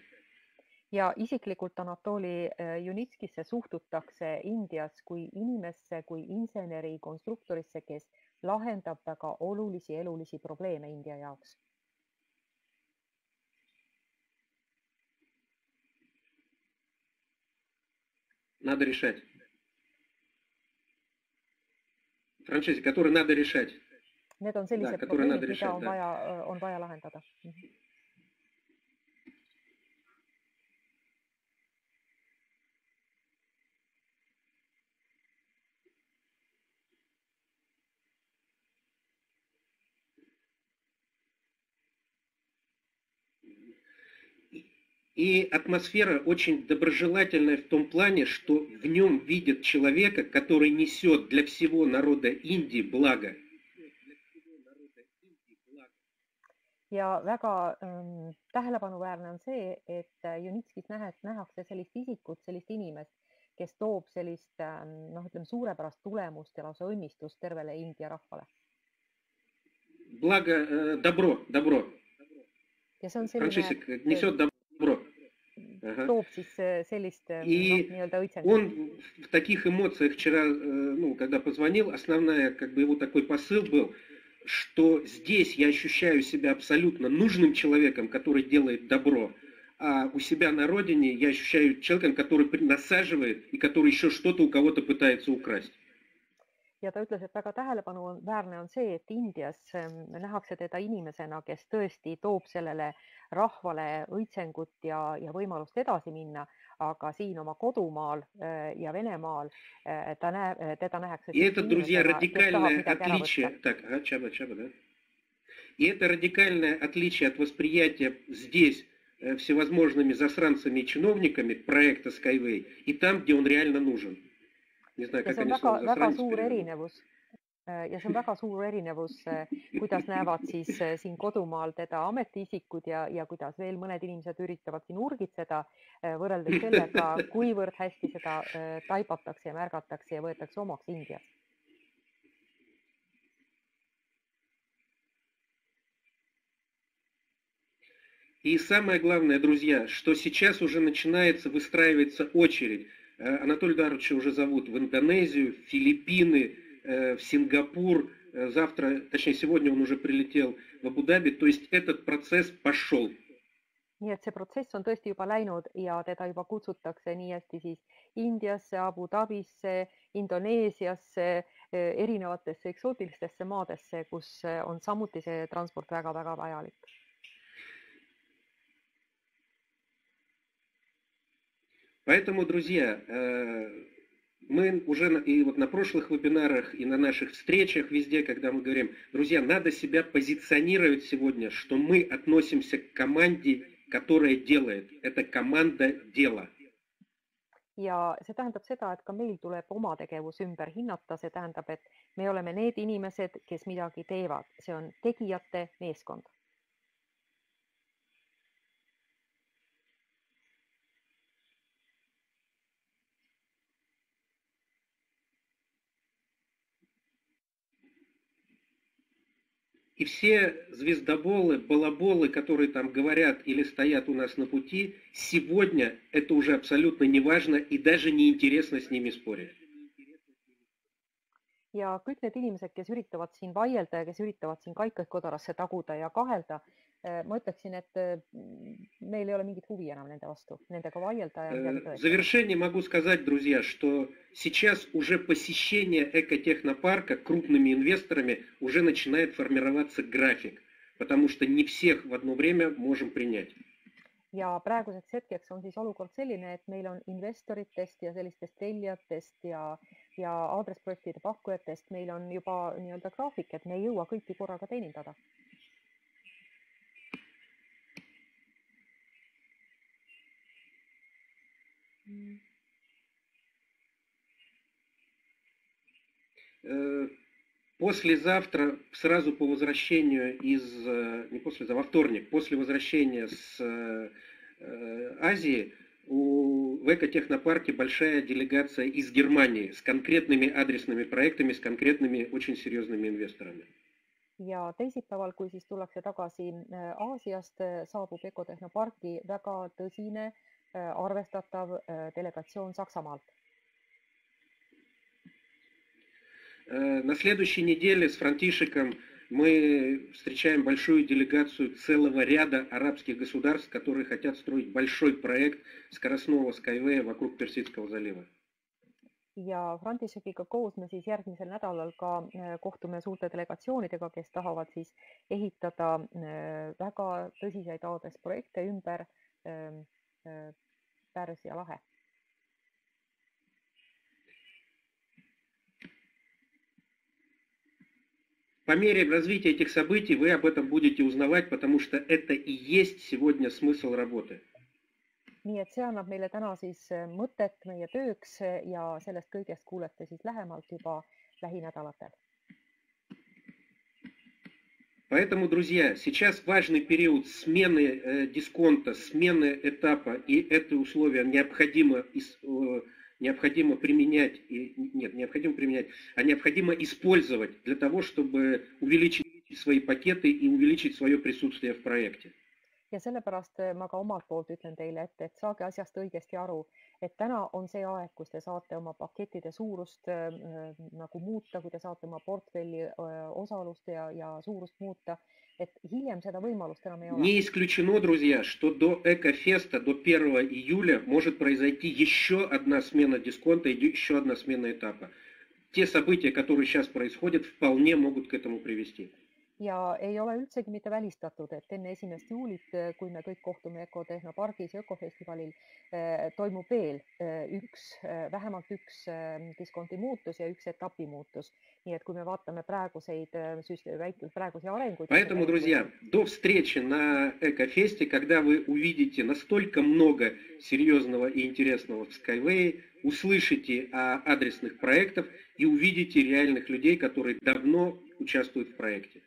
Speaker 2: ja isiklikult Anatoli äh, Junitskisse suhtutakse Indias kui inimesse, kui inseneri, konstruktorisse, kes lahendab väga olulisi elulisi probleeme India jaoks.
Speaker 1: Надо решать. Франчези, которые надо решать.
Speaker 2: Need on sellised
Speaker 1: да,
Speaker 2: probleemid, mida on vaja, on vaja lahendada.
Speaker 1: И атмосфера очень доброжелательная в том плане, что в нем видят человека, который несет для всего народа Индии благо.
Speaker 2: ja väga ähm, tähelepanuväärne on see, et Junitskis nähe, nähakse sellist isikut, sellist inimest, kes toob sellist ähm, noh, ütleme suurepärast tulemust ja lausa õnnistust tervele India rahvale.
Speaker 1: Благо äh,, добро, добро.
Speaker 2: ja see on selline. Toob siis sellist
Speaker 1: И
Speaker 2: nii-öelda õitsengut.
Speaker 1: он в таких эмоциях вчера, ну, когда позвонил, основная, как бы его такой посыл был, что здесь я ощущаю себя абсолютно нужным человеком, который делает добро, а у себя на родине я ощущаю человеком, который насаживает и который еще что-то у кого-то пытается украсть.
Speaker 2: ja ta ütles, et väga tähelepanuväärne on see, et Indias nähakse teda inimesena, kes tõesti toob sellele rahvale õitsengut ja, ja võimalust edasi minna, aga siin oma kodumaal ja Venemaal ta näeb, teda nähakse.
Speaker 1: И это, друзья, радикальное отличие. Так, ага, Чаба, Чаба, да? И это радикальное отличие от восприятия здесь всевозможными засранцами и чиновниками проекта Skyway и там, где он реально нужен.
Speaker 2: ja see on väga, väga suur erinevus ja see on väga suur erinevus, kuidas näevad siis siin kodumaal teda ametiisikud ja, ja kuidas veel mõned inimesed üritavad siin urgitseda, võrreldes sellega, kuivõrd hästi seda taipatakse ja märgatakse ja võetakse omaks Indias.
Speaker 1: И самое главное, друзья, что сейчас уже начинается выстраиваться очередь Анатолия Даровича уже зовут в Индонезию, в Филиппины, в Сингапур. Завтра, точнее сегодня он уже прилетел в Абу-Даби, то есть этот процесс пошел.
Speaker 2: et see protsess on tõesti juba läinud ja teda juba kutsutakse nii hästi siis Indiasse, Dhabisse, Indoneesiasse, erinevatesse eksootilistesse maadesse, kus on samuti see transport väga-väga vajalik
Speaker 1: Поэтому, друзья, мы уже и вот на прошлых вебинарах, и на наших встречах везде, когда мы говорим, друзья, надо себя позиционировать сегодня, что мы относимся к команде которая делает. Это команда дела.
Speaker 2: ja see tähendab seda, et ka meil tuleb oma tegevus ümber hinnata, see tähendab, et me oleme need inimesed, kes midagi teevad, see on tegijate meeskond
Speaker 1: И все звездоболы, балаболы, которые там говорят или стоят у нас на пути, сегодня это уже абсолютно неважно и даже неинтересно с ними спорить.
Speaker 2: ja kõik need inimesed, kes üritavad siin vaielda ja kes üritavad siin kaikaid kodarasse taguda ja kahelda, ma ütleksin, et э, meil ei ole mingit huvi enam nende vastu, nendega vaielda ja midagi
Speaker 1: tõestada. В завершение могу сказать, друзья, что сейчас уже посещение экотехнопарка крупными инвесторами уже начинает формироваться график, потому что не всех в одно время можем принять.
Speaker 2: ja praeguseks hetkeks on siis olukord selline, et meil on investoritest ja sellistest tellijatest ja, ja aadressprojektide pakkujatest, meil on juba nii-öelda graafik, et me ei jõua kõiki korraga teenindada
Speaker 1: послезавтра, сразу по возвращению из, э, не послезавтра, во вторник, после возвращения с э, Азии, у, в экотехнопарке большая делегация из Германии с конкретными адресными проектами, с конкретными очень серьезными инвесторами.
Speaker 2: ja teisipäeval, kui siis tullakse tagasi Aasiast, saabub Ökotehnoparki väga tõsine arvestatav delegatsioon Saksamaalt
Speaker 1: Э, на следующей неделе с Франтишиком мы встречаем большую делегацию целого ряда арабских государств, которые хотят строить большой проект скоростного Skyway вокруг Персидского залива.
Speaker 2: ja Františekiga koos me siis järgmisel nädalal ka äh, kohtume suurte delegatsioonidega, kes tahavad siis ehitada äh, väga tõsiseid aadressprojekte ümber ähm, äh, Pärsia lahe
Speaker 1: по мере развития этих событий вы об этом будете узнавать, потому что это и есть сегодня смысл работы.
Speaker 2: nii et see annab meile täna siis äh, mõtet meie tööks äh, ja sellest kõigest kuulete siis lähemalt juba lähinädalatel.
Speaker 1: Поэтому, друзья, сейчас важный период смены э, дисконта, смены этапа, и это условие необходимо э, необходимо применять, нет, необходимо применять, а необходимо использовать для того, чтобы увеличить свои пакеты и увеличить свое присутствие в проекте.
Speaker 2: Ja sellepärast eh, ma ka omalt poolt ütlen teile ette, et saage asjast õigesti aru, et täna on see aeg, kus te saate oma pakettide suurust äh, nagu muuta, kui te saate oma portfelli äh, osalust ja, ja suurust muuta et hiljem seda võimalust enam ei ole.
Speaker 1: Не исключено, друзья, что до Экофеста, до 1 июля может произойти еще одна смена дисконта и еще одна смена этапа. Те события, которые сейчас происходят, вполне могут к этому привести
Speaker 2: ja ei ole üldsegi mitte välistatud, et enne esimest juulit, eh, kui me kõik kohtume Ökotehnopargis ja Ökofestivalil, eh, toimub veel eh, üks, vähemalt üks diskonti muutus ja üks etapi muutus. nii et kui me vaatame praeguseid praegusi arenguid.
Speaker 1: Поэтому, друзья, до встречи на Экофесте, когда вы увидите настолько много серьезного и интересного в Skyway, услышите о адресных проектах и увидите реальных людей, которые давно участвуют в проекте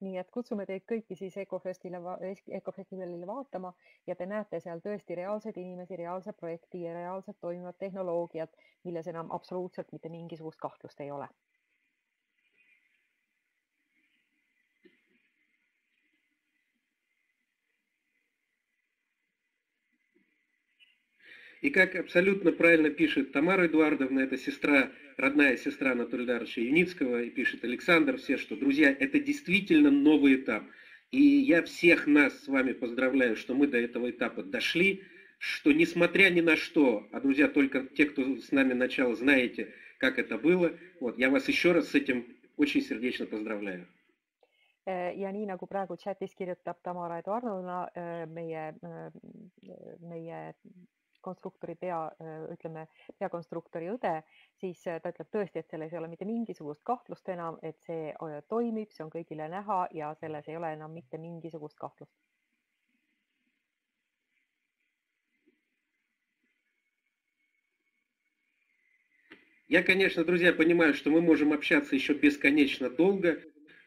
Speaker 2: nii et kutsume teid kõiki siis Ecofestivale, Ecofestivalile vaatama ja te näete seal tõesti reaalseid inimesi, reaalset projekti ja reaalselt toimivat tehnoloogiat, milles enam absoluutselt mitte mingisugust kahtlust ei ole
Speaker 1: И как абсолютно правильно пишет Тамара Эдуардовна, это сестра, родная сестра Анатолия Даровича Юницкого, и пишет Александр, все, что, друзья, это действительно новый этап. И я всех нас с вами поздравляю, что мы до этого этапа дошли, что несмотря ни на что, а, друзья, только те, кто с нами начал, знаете, как это было, вот, я вас еще раз с этим очень сердечно поздравляю.
Speaker 2: Э, ja nii nagu praegu chatis kirjutab Tamara Eduardovna, э, meie, э, meie konstruktori pea, ütleme peakonstruktori õde, siis äh, ta ütleb tõesti, et selles ei ole mitte mingisugust kahtlust enam, et see äh, toimib, see on kõigile näha ja selles ei ole enam mitte mingisugust kahtlust.
Speaker 1: Я, конечно, друзья, понимаю, что мы можем общаться еще бесконечно долго,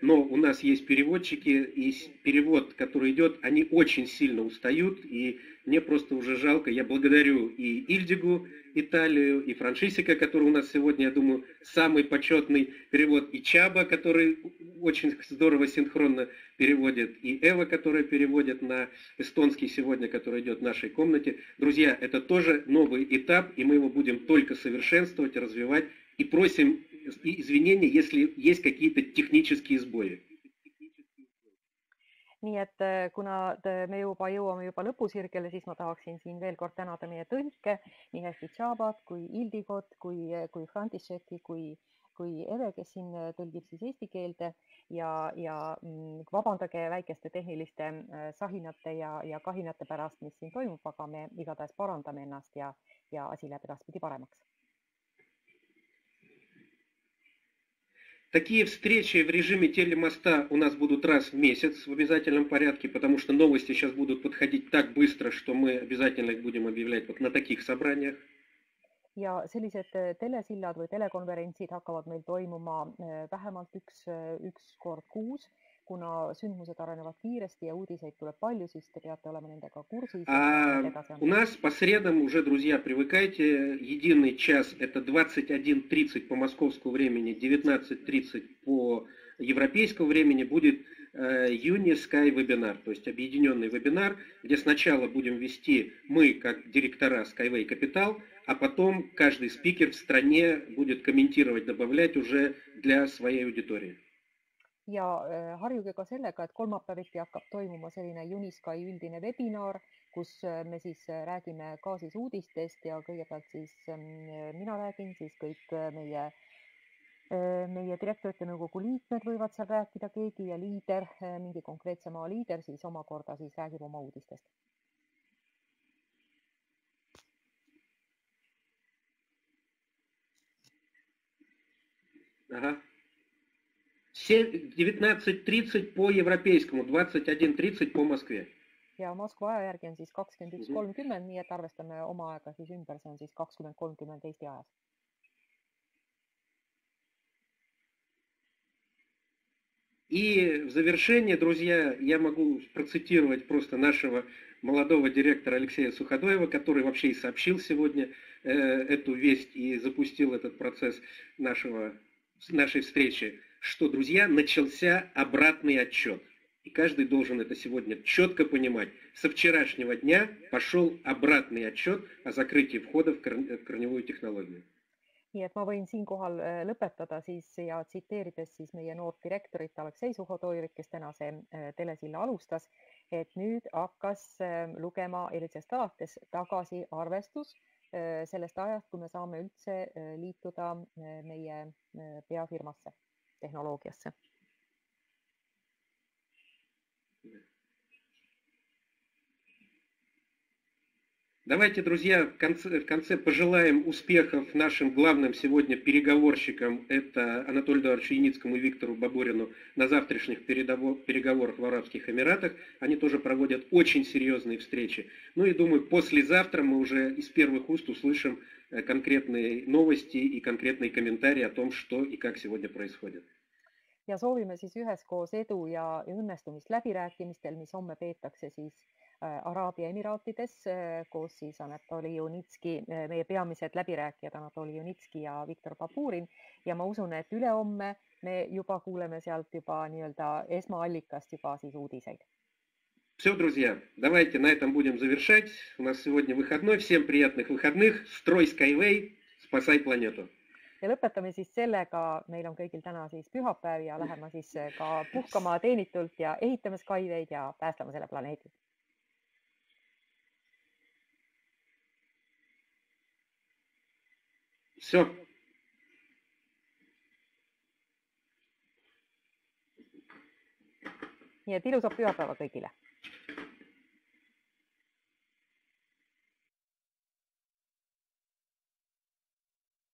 Speaker 1: но у нас есть переводчики, и перевод, который идет, они очень сильно устают, и мне просто уже жалко. Я благодарю и Ильдигу, Италию, и Франшисика, который у нас сегодня, я думаю, самый почетный перевод, и Чаба, который очень здорово синхронно переводит, и Эва, которая переводит на эстонский сегодня, который идет в нашей комнате. Друзья, это тоже новый этап, и мы его будем только совершенствовать, развивать, и prосим извинения, если есть какие-то технические сбои.
Speaker 2: nii et äh, kuna me juba jõuame juba lõpusirgele, siis ma tahaksin siin veel kord tänada meie tõlke, nii hästi Tšabat kui Ildigot kui, kui Františeki kui, kui Eve, kes siin tõlgib siis eesti keelde ja, ja mm, vabandage väikeste tehniliste äh, sahinate ja, ja kahinate pärast, mis siin toimub, aga me igatahes parandame ennast ja, ja asi läheb edaspidi paremaks
Speaker 1: Такие встречи в режиме телемоста у нас будут раз в месяц в обязательном порядке, потому что новости сейчас будут подходить так быстро, что мы обязательно их будем объявлять вот на таких собраниях.
Speaker 2: ja sellised telesillad või telekonverentsid hakkavad meil toimuma vähemalt üks, üks kord kuus kuna sündmused arenevad kiiresti ja uudiseid tuleb palju, siis te peate olema nendega kursis.
Speaker 1: У нас по средам уже, друзья, привыкайте, единый час это 21.30 по московскому времени, 19.30 по европейскому времени. Будет Юни Sky вебинар, то есть объединенный вебинар, где сначала будем вести мы, как директора Skyway Capital, а потом каждый спикер в стране будет комментировать, добавлять уже для своей аудитории
Speaker 2: ja äh, harjuge ka sellega, et kolmapäeviti hakkab toimuma selline Unisky üldine webinar, kus äh, me siis äh, räägime ka siis uudistest ja kõigepealt siis ähm, mina räägin, siis kõik meie meie direktorite nõukogu liikmed võivad seal rääkida, keegi ja liider, mingi konkreetse maa liider siis omakorda siis räägib oma uudistest.
Speaker 1: ahah 19.30 по европейскому, 21.30 по Moskva.
Speaker 2: ja Moskva aja järgi on siis kakskümmend üks kolmkümmend, nii et arvestame oma aega siis ümber, see on siis kakskümmend kolmkümmend Eesti ajas.
Speaker 1: И в завершение, друзья, я могу процитировать просто нашего молодого директора Алексея Суходоева, который вообще и сообщил сегодня э, эту весть и запустил этот процесс нашего, нашей встречи что, друзья, начался обратный отчет. И каждый должен это сегодня четко понимать. Со вчерашнего дня пошел обратный отчет о закрытии входа в корневую технологию.
Speaker 2: nii et ma võin siinkohal äh, lõpetada siis ja tsiteerides siis meie noort direktorit Aleksei Suhotoivit, kes tänase äh, telesilla alustas, et nüüd hakkas äh, lugema eilsest alates tagasi arvestus sellest ajast, kui me saame üldse liituda meie peafirmasse tehnoloogiasse.
Speaker 1: Давайте, друзья, в конце, в конце пожелаем успехов нашим главным сегодня переговорщикам. Это Анатолию Эдуардовичу Яницкому и Виктору Бабурину на завтрашних переговорах в Арабских Эмиратах. Они тоже проводят очень серьезные встречи. Ну и думаю, послезавтра мы уже из первых уст услышим конкретные новости и конкретные комментарии о том, что и как сегодня происходит.
Speaker 2: ja soovime siis üheskoos edu ja õnnestumist läbirääkimistel, mis homme peetakse siis äh, Araabia Emiraatides äh, koos siis Anatoli Junitski, äh, meie peamised läbirääkijad Anatoli Junitski ja Viktor Baburin ja ma usun, et ülehomme me juba kuuleme sealt juba nii-öelda esmaallikast juba siis uudiseid.
Speaker 1: Все, друзья, давайте на этом будем завершать. У нас сегодня выходной. Всем приятных выходных. Строй Skyway, спасай планету
Speaker 2: ja lõpetame siis sellega, meil on kõigil täna siis pühapäev ja läheme siis ka puhkama teenitult ja ehitame Skywayd ja päästame selle planeedi.
Speaker 1: Все.
Speaker 2: nii et ilusat pühapäeva kõigile